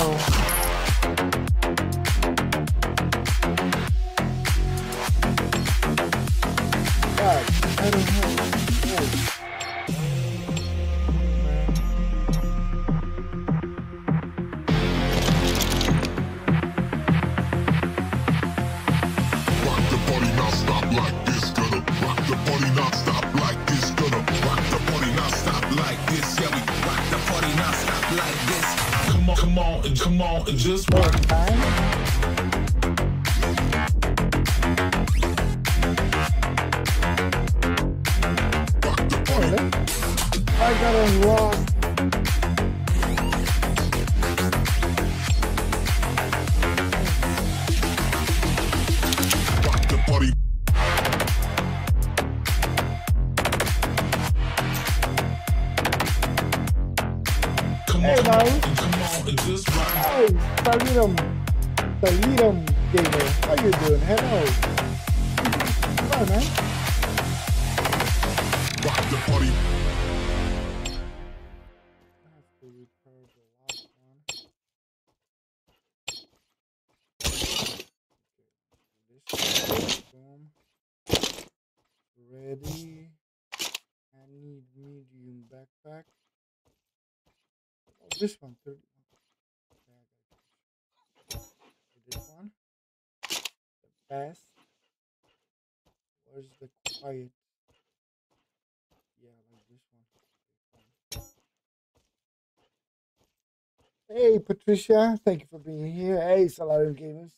S3: this
S1: one, 30. Okay, I got it. So This one. The best. Where's the quiet? Yeah, like this one. Hey, Patricia. Thank you for being here. Hey, Solarium Gamers.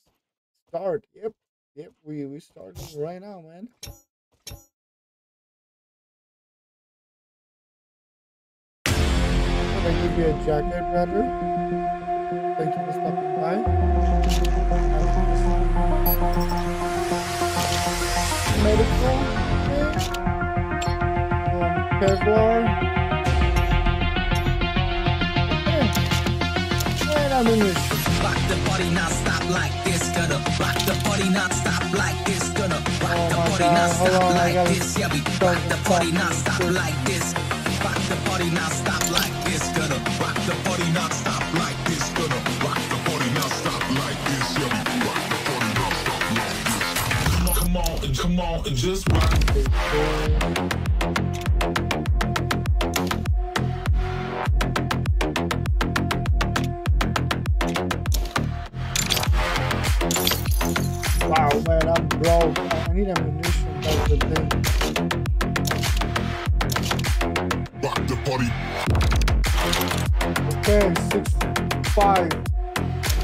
S1: Start. Yep. Yep. We we starting right now, man. You a jacket, brother? Thank you for stopping by. Medical. Okay. Um, Kevlar. Okay. And ammunition.
S5: Rock the party now stop like this. Gonna rock the party now stop like this. Gonna rock
S1: Oh
S5: the now
S1: hold
S5: stop like this. Yeah, we rock the
S1: fucking
S5: now stop like this. Rock the party now stop like
S3: Come on, and just rock.
S1: Okay, six five.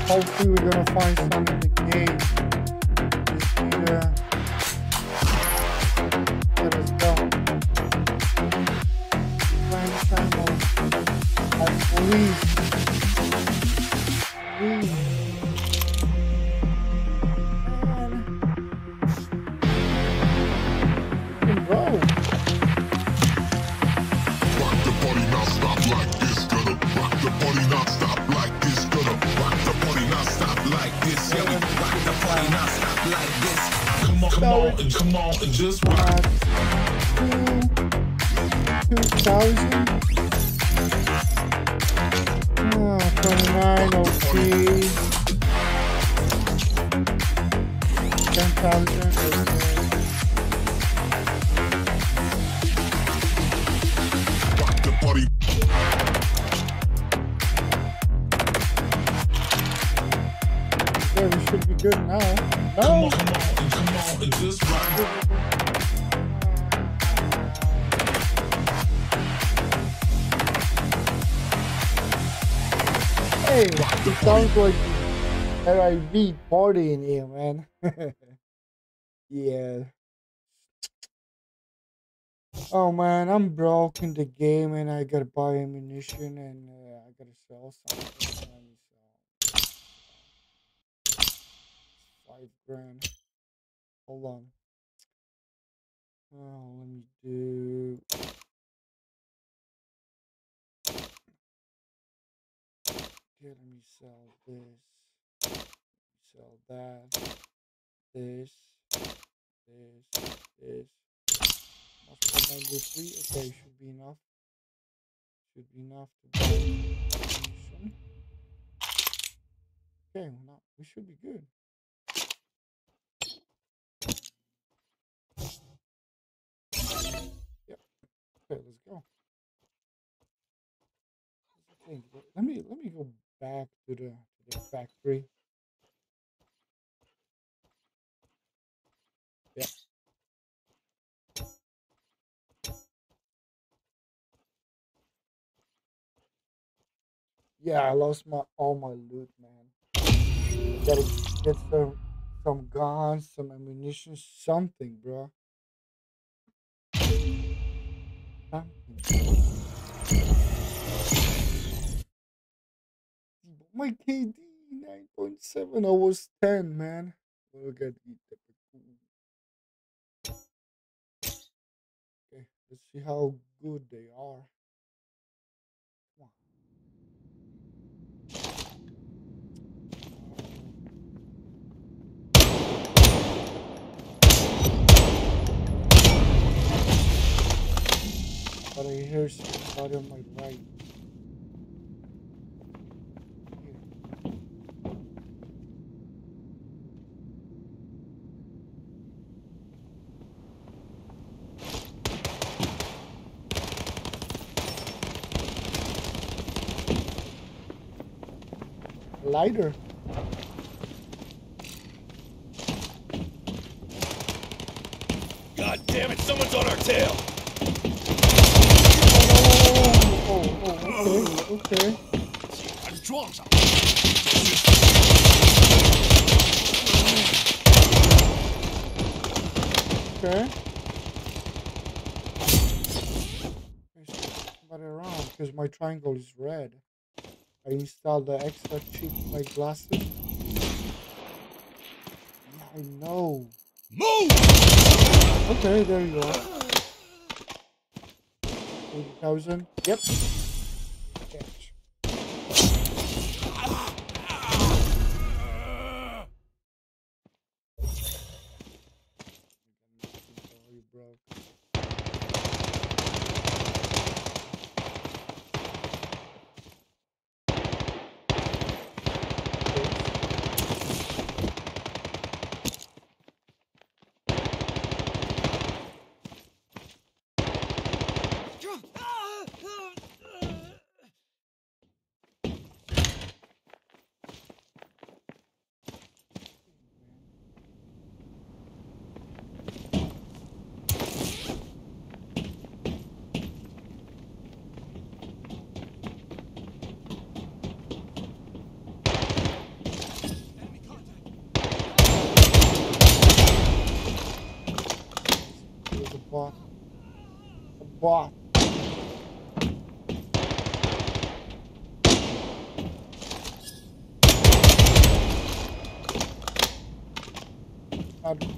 S1: Hopefully, we're gonna find some in the game. RIV partying here, man. yeah. Oh man, I'm broke in the game and I gotta buy ammunition and uh, I gotta sell something. So five grand. Hold on. Oh, let me do. Okay, let me sell this, that, this, this, this. Enough for 93. Okay, should be enough. Should be enough to buy ammunition. Okay, now we should be good. Yep. Okay, let's go. Let me let me go back to the, to the factory. Yeah. Yeah, I lost my all my loot, man. Gotta get some some guns, some ammunition, something, bro. My KD 9.7. I was 10, man. Look at Okay, let's see how good they are. But I hear somebody on my right. lighter.
S4: God damn it, someone's on our tail!
S1: Oh, oh, oh, okay, okay. Around because my triangle is red. I installed the extra cheap my glasses. Yeah, I know.
S4: Move!
S1: Okay, there you are. 80,000. Yep.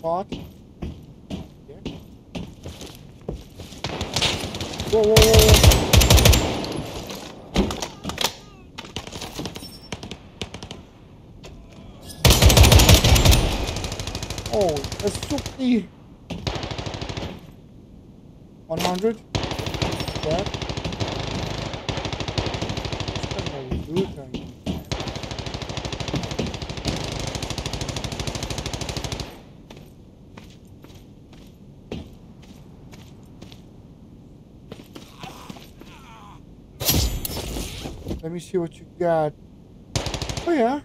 S1: A bot. Yeah. Whoa, whoa, whoa, whoa. Oh, that's Suki. 100. That. That's how we do things. Let me see what you got. Oh yeah.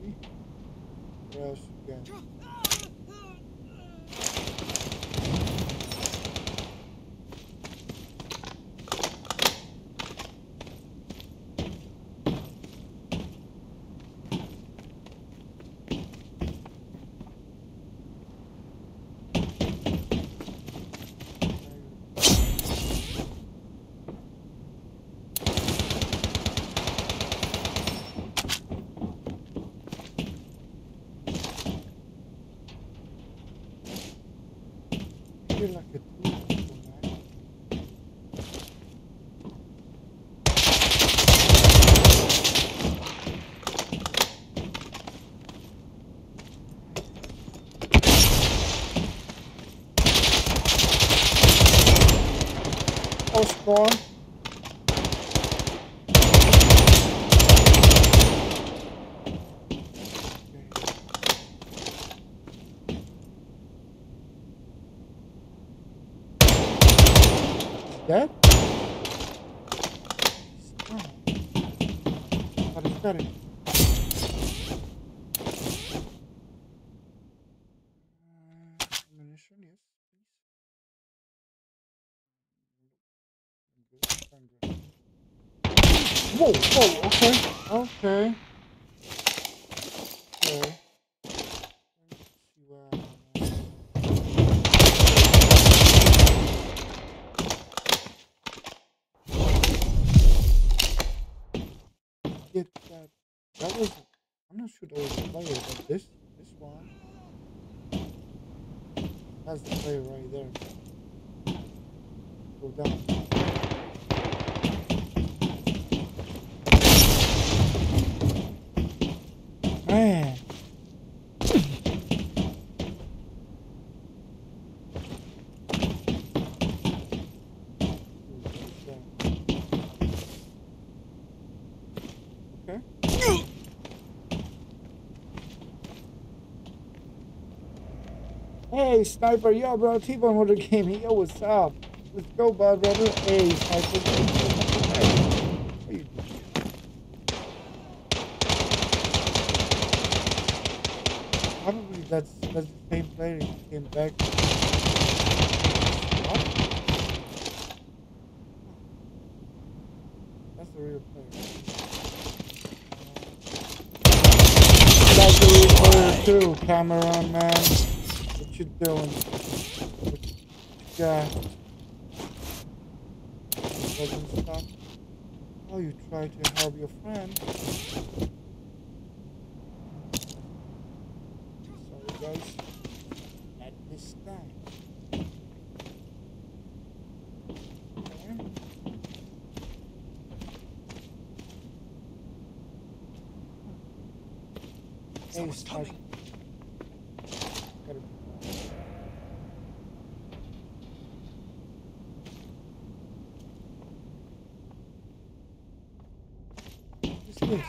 S1: See? What else you got? Feel like a tool, man. Oh, spawn. Dead? Oh. But it's got it. Uh, ammunition, yes, please. Whoa, whoa, okay, okay. Okay. Let me see where I am. Get that. That was. I'm not sure that was a player, but this this one. That's the player right there. Go down. Man. Okay. Hey, Sniper, yo, bro, T-Bone the game. Yo, what's up? Let's go, bud, brother. Hey, Sniper. Probably that's that's the same player who came back. What? That's the real player. That's the real player too, Cameron, man. What you doing? What you got? Doesn't stop. Oh, you try to help your friend. Sorry, guys. At this time. Okay. Hey,
S4: Someone's
S1: Sniper.
S4: coming.
S1: Gotta- What's this?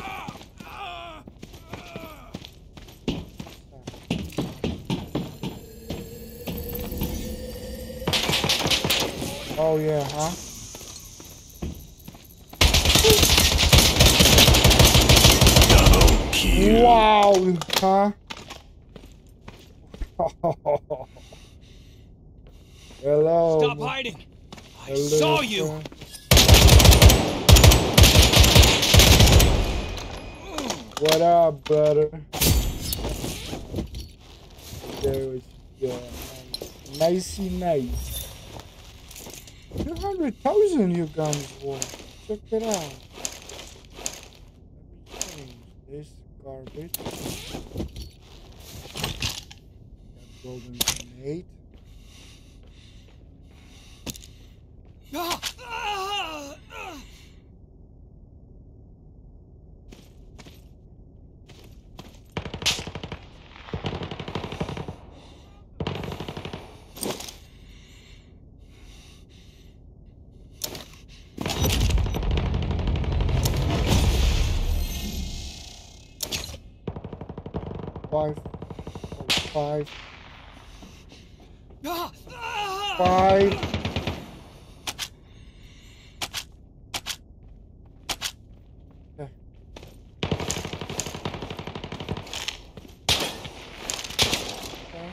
S1: Oh yeah, huh? Wow, huh? Hello.
S4: Stop hiding. I saw you.
S1: What up, brother? There is yeah, nicey nice. 200,000 you guns worth. Check it out. Let me change this garbage. Got golden grenade.
S4: Ah!
S1: Five. Five. Okay. Okay.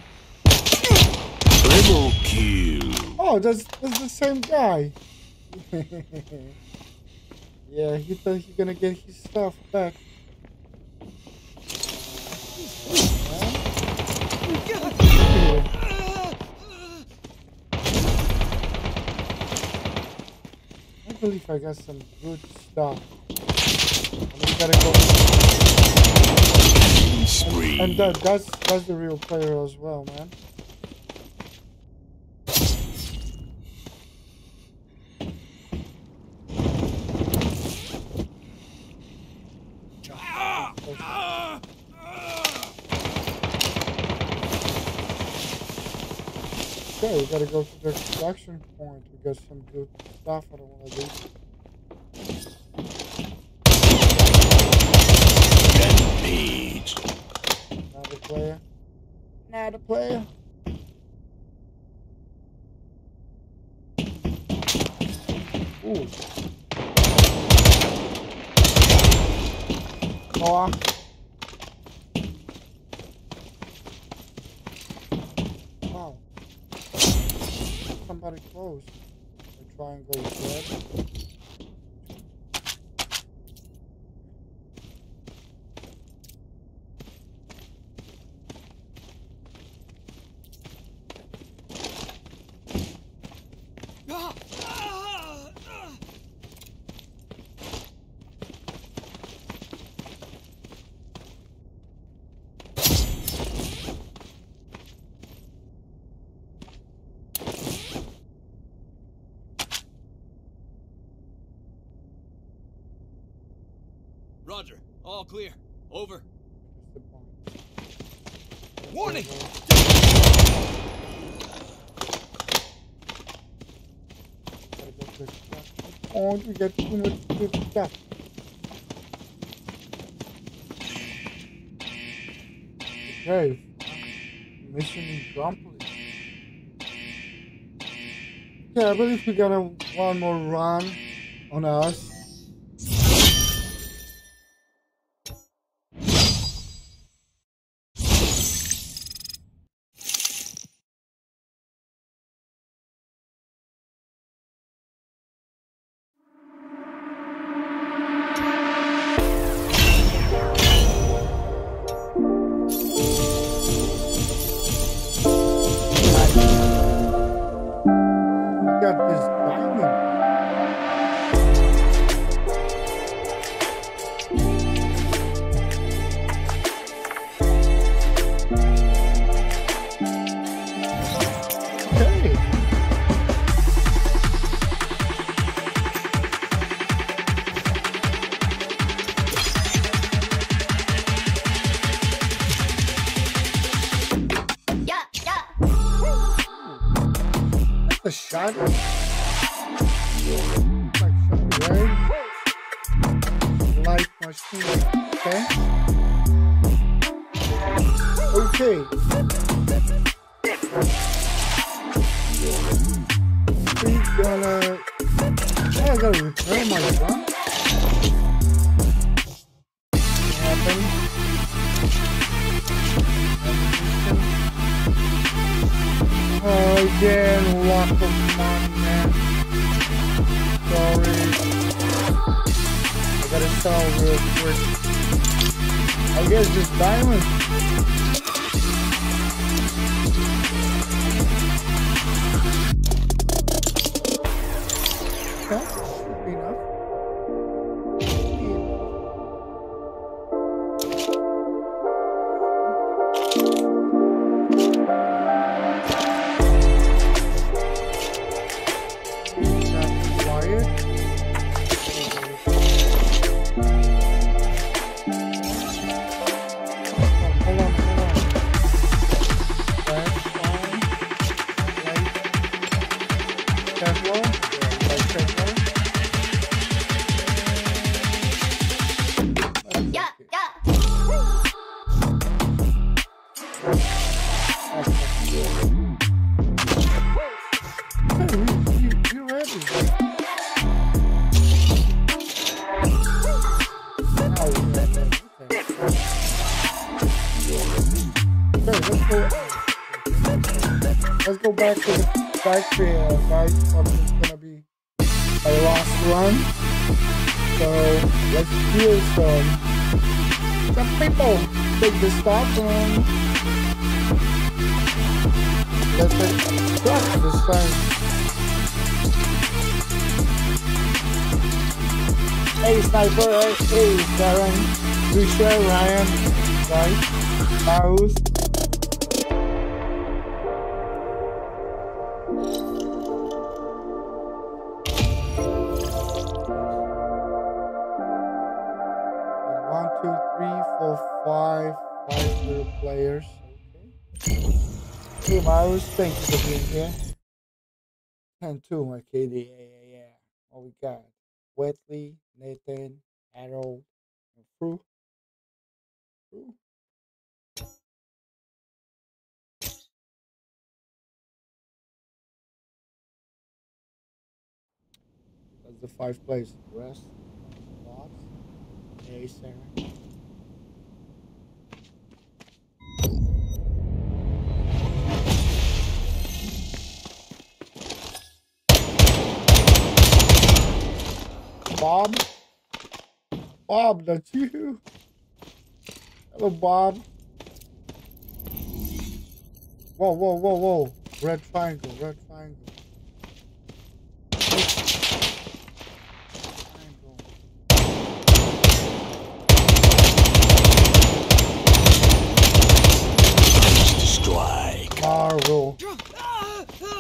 S2: Triple kill.
S1: Oh, that's that's the same guy. yeah, he thought he gonna get his stuff back. I believe I got some good stuff. And we gotta go.
S2: Spree.
S1: And that that's that's the real player as well, man.
S4: Ah! Ah! Ah!
S1: Okay, we gotta go to the extraction point. We got some good stuff. I don't wanna lose.
S2: Page.
S1: Not a player. Not a player. Ooh. Oh. Wow. Somebody close. The triangle is dead.
S4: Ah! Ah! Ah! Roger. All clear. Over. Warning!
S1: To. We got too much good stuff. Okay. Mission complete. Okay, I believe we got a, one more run on us. Miles, thank you for being here. 10 2, my KD. Yeah, yeah. What we got? Wetley, Nathan, Harold, and Fru. Fru. That's the five plays. Rest, Fox, A center. Bob. Bob, that's you. Hello, Bob. Whoa, whoa, whoa, whoa. Red triangle, red triangle. Marvel.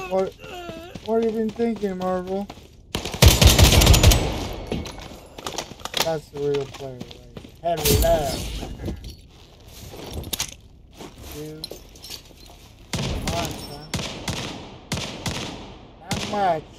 S1: What, what have you been thinking, Marvel? That's the real player right Heavy left. Two. Come on, son. Not much.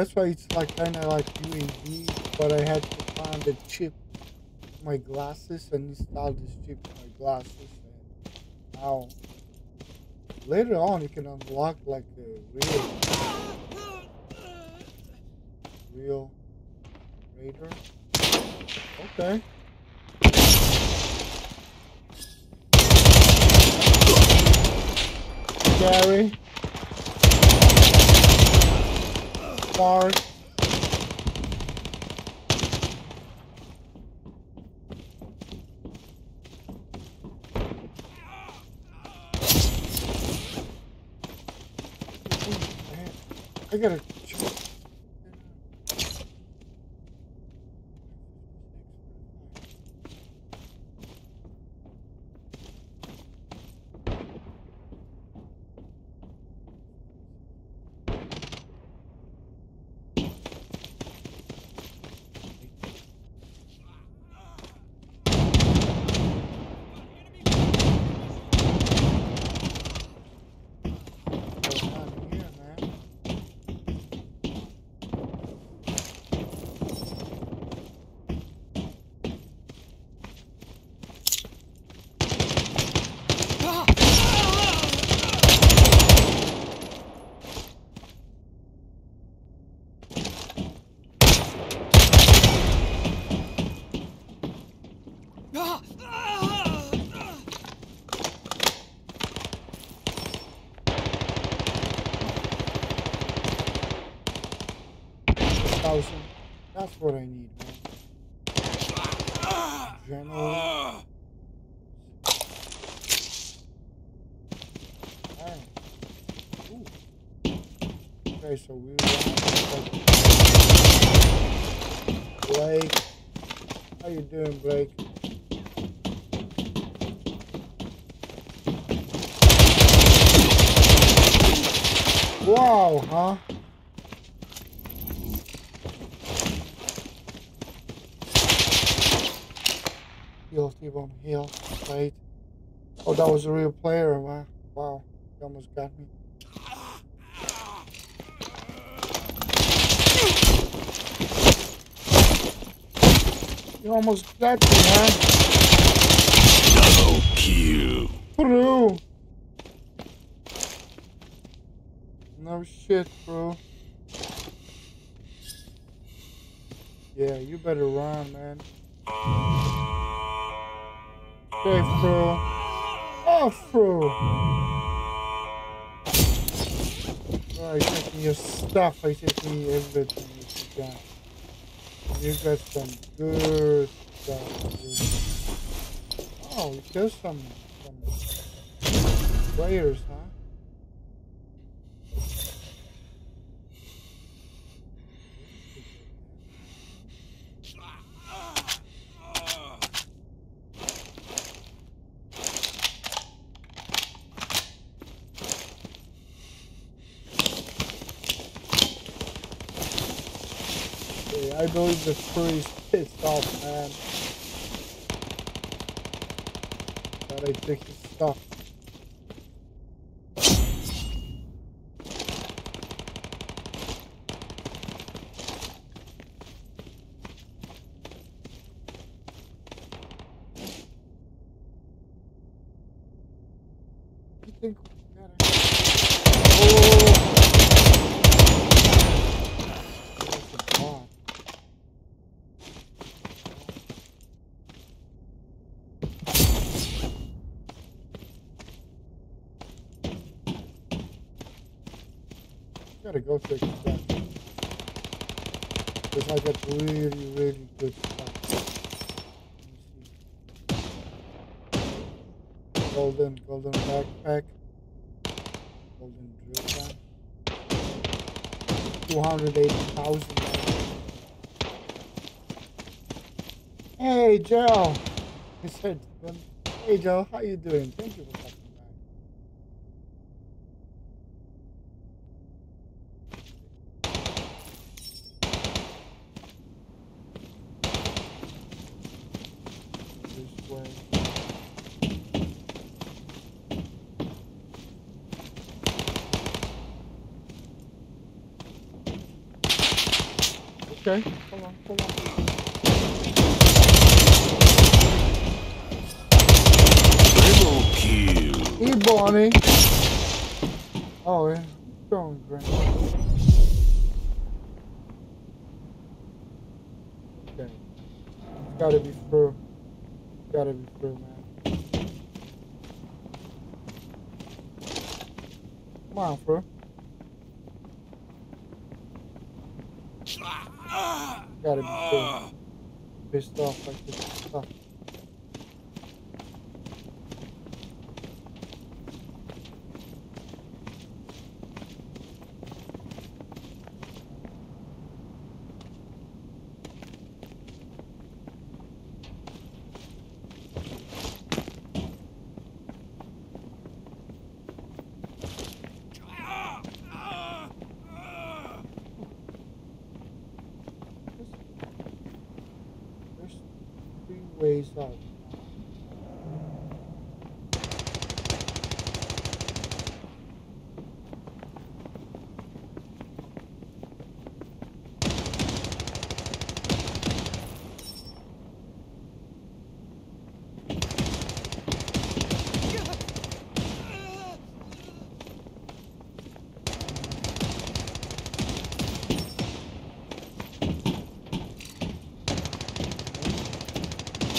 S1: That's why it's like kind of like UAV, but I had to find the chip my glasses and install this chip in my glasses. And now, later on, you can unlock like a real, real radar. Okay. Gary. Far. I gotta That's what I need, man. General. Okay, so we Blake. How you doing, Blake? Wow, huh? Heal, T-Bone, heal. Wait. Oh, that was a real player, man. Wow. He almost got me. You almost got me, man.
S4: Double kill.
S1: Bro. No shit, bro. Yeah, you better run, man. Safe, bro. Off, bro. Oh, he's taking your stuff. He's taking everything you got. You got some good stuff. Oh, you killed some, some players, huh? Believe the is pissed off, man. That I took his stuff. You think we got it? Oh! That's a bot. Gotta go take a step. Because I got really, really good stuff. Golden, golden backpack. Golden drill gun. 280,000. Hey, Joe. He said, hey, Joe, how you doing? Thank you for coming back. This way. Okay, hold on, hold on.
S4: Triple kill.
S1: Hey, Bonnie. Oh, yeah. Throwing grenade. Okay. It's gotta be through. It's gotta be through, man. Come on, bro. Gotta be through. Pissed off like this stuff. There's three ways out.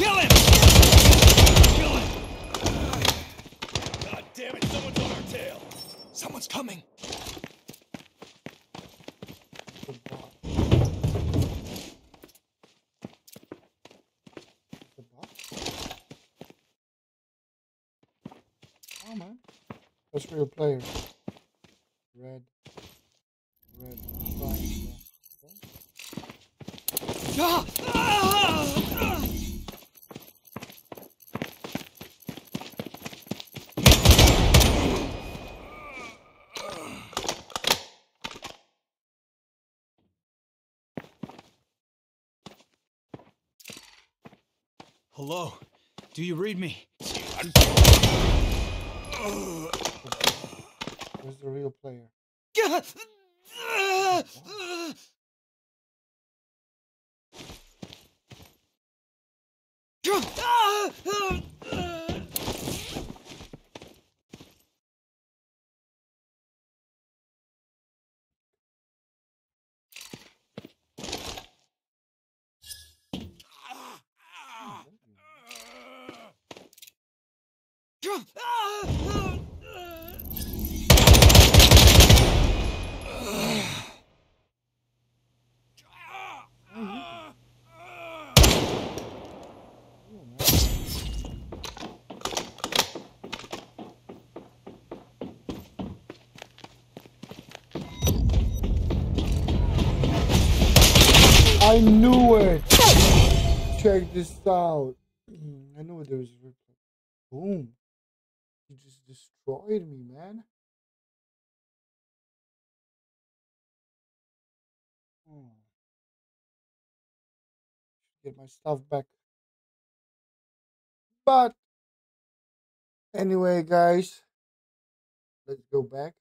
S4: Kill him! Kill him! God damn it, someone's on our tail. Someone's coming.
S1: The bot. The bot? Oh man. That's real players. Red. Red. triangle.
S4: Ah! Ah! Hello? Do you read me?
S1: Where's the real player? I knew it. Check this out. I knew there was a replay. Boom. You just destroyed me, man. Hmm. Get my stuff back. But anyway, guys, let's go back.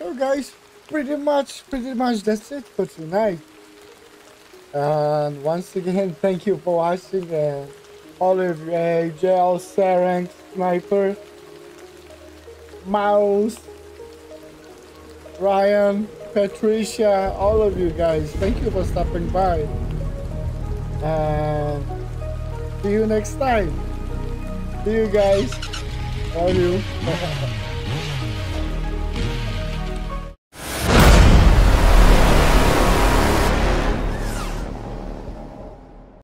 S1: So guys, pretty much, pretty much that's it for tonight. And once again, thank you for watching. Uh, Oliver, JL, Sarang, Sniper, Mouse, Ryan, Patricia, all of you guys. Thank you for stopping by. And see you next time. See you guys. Love you.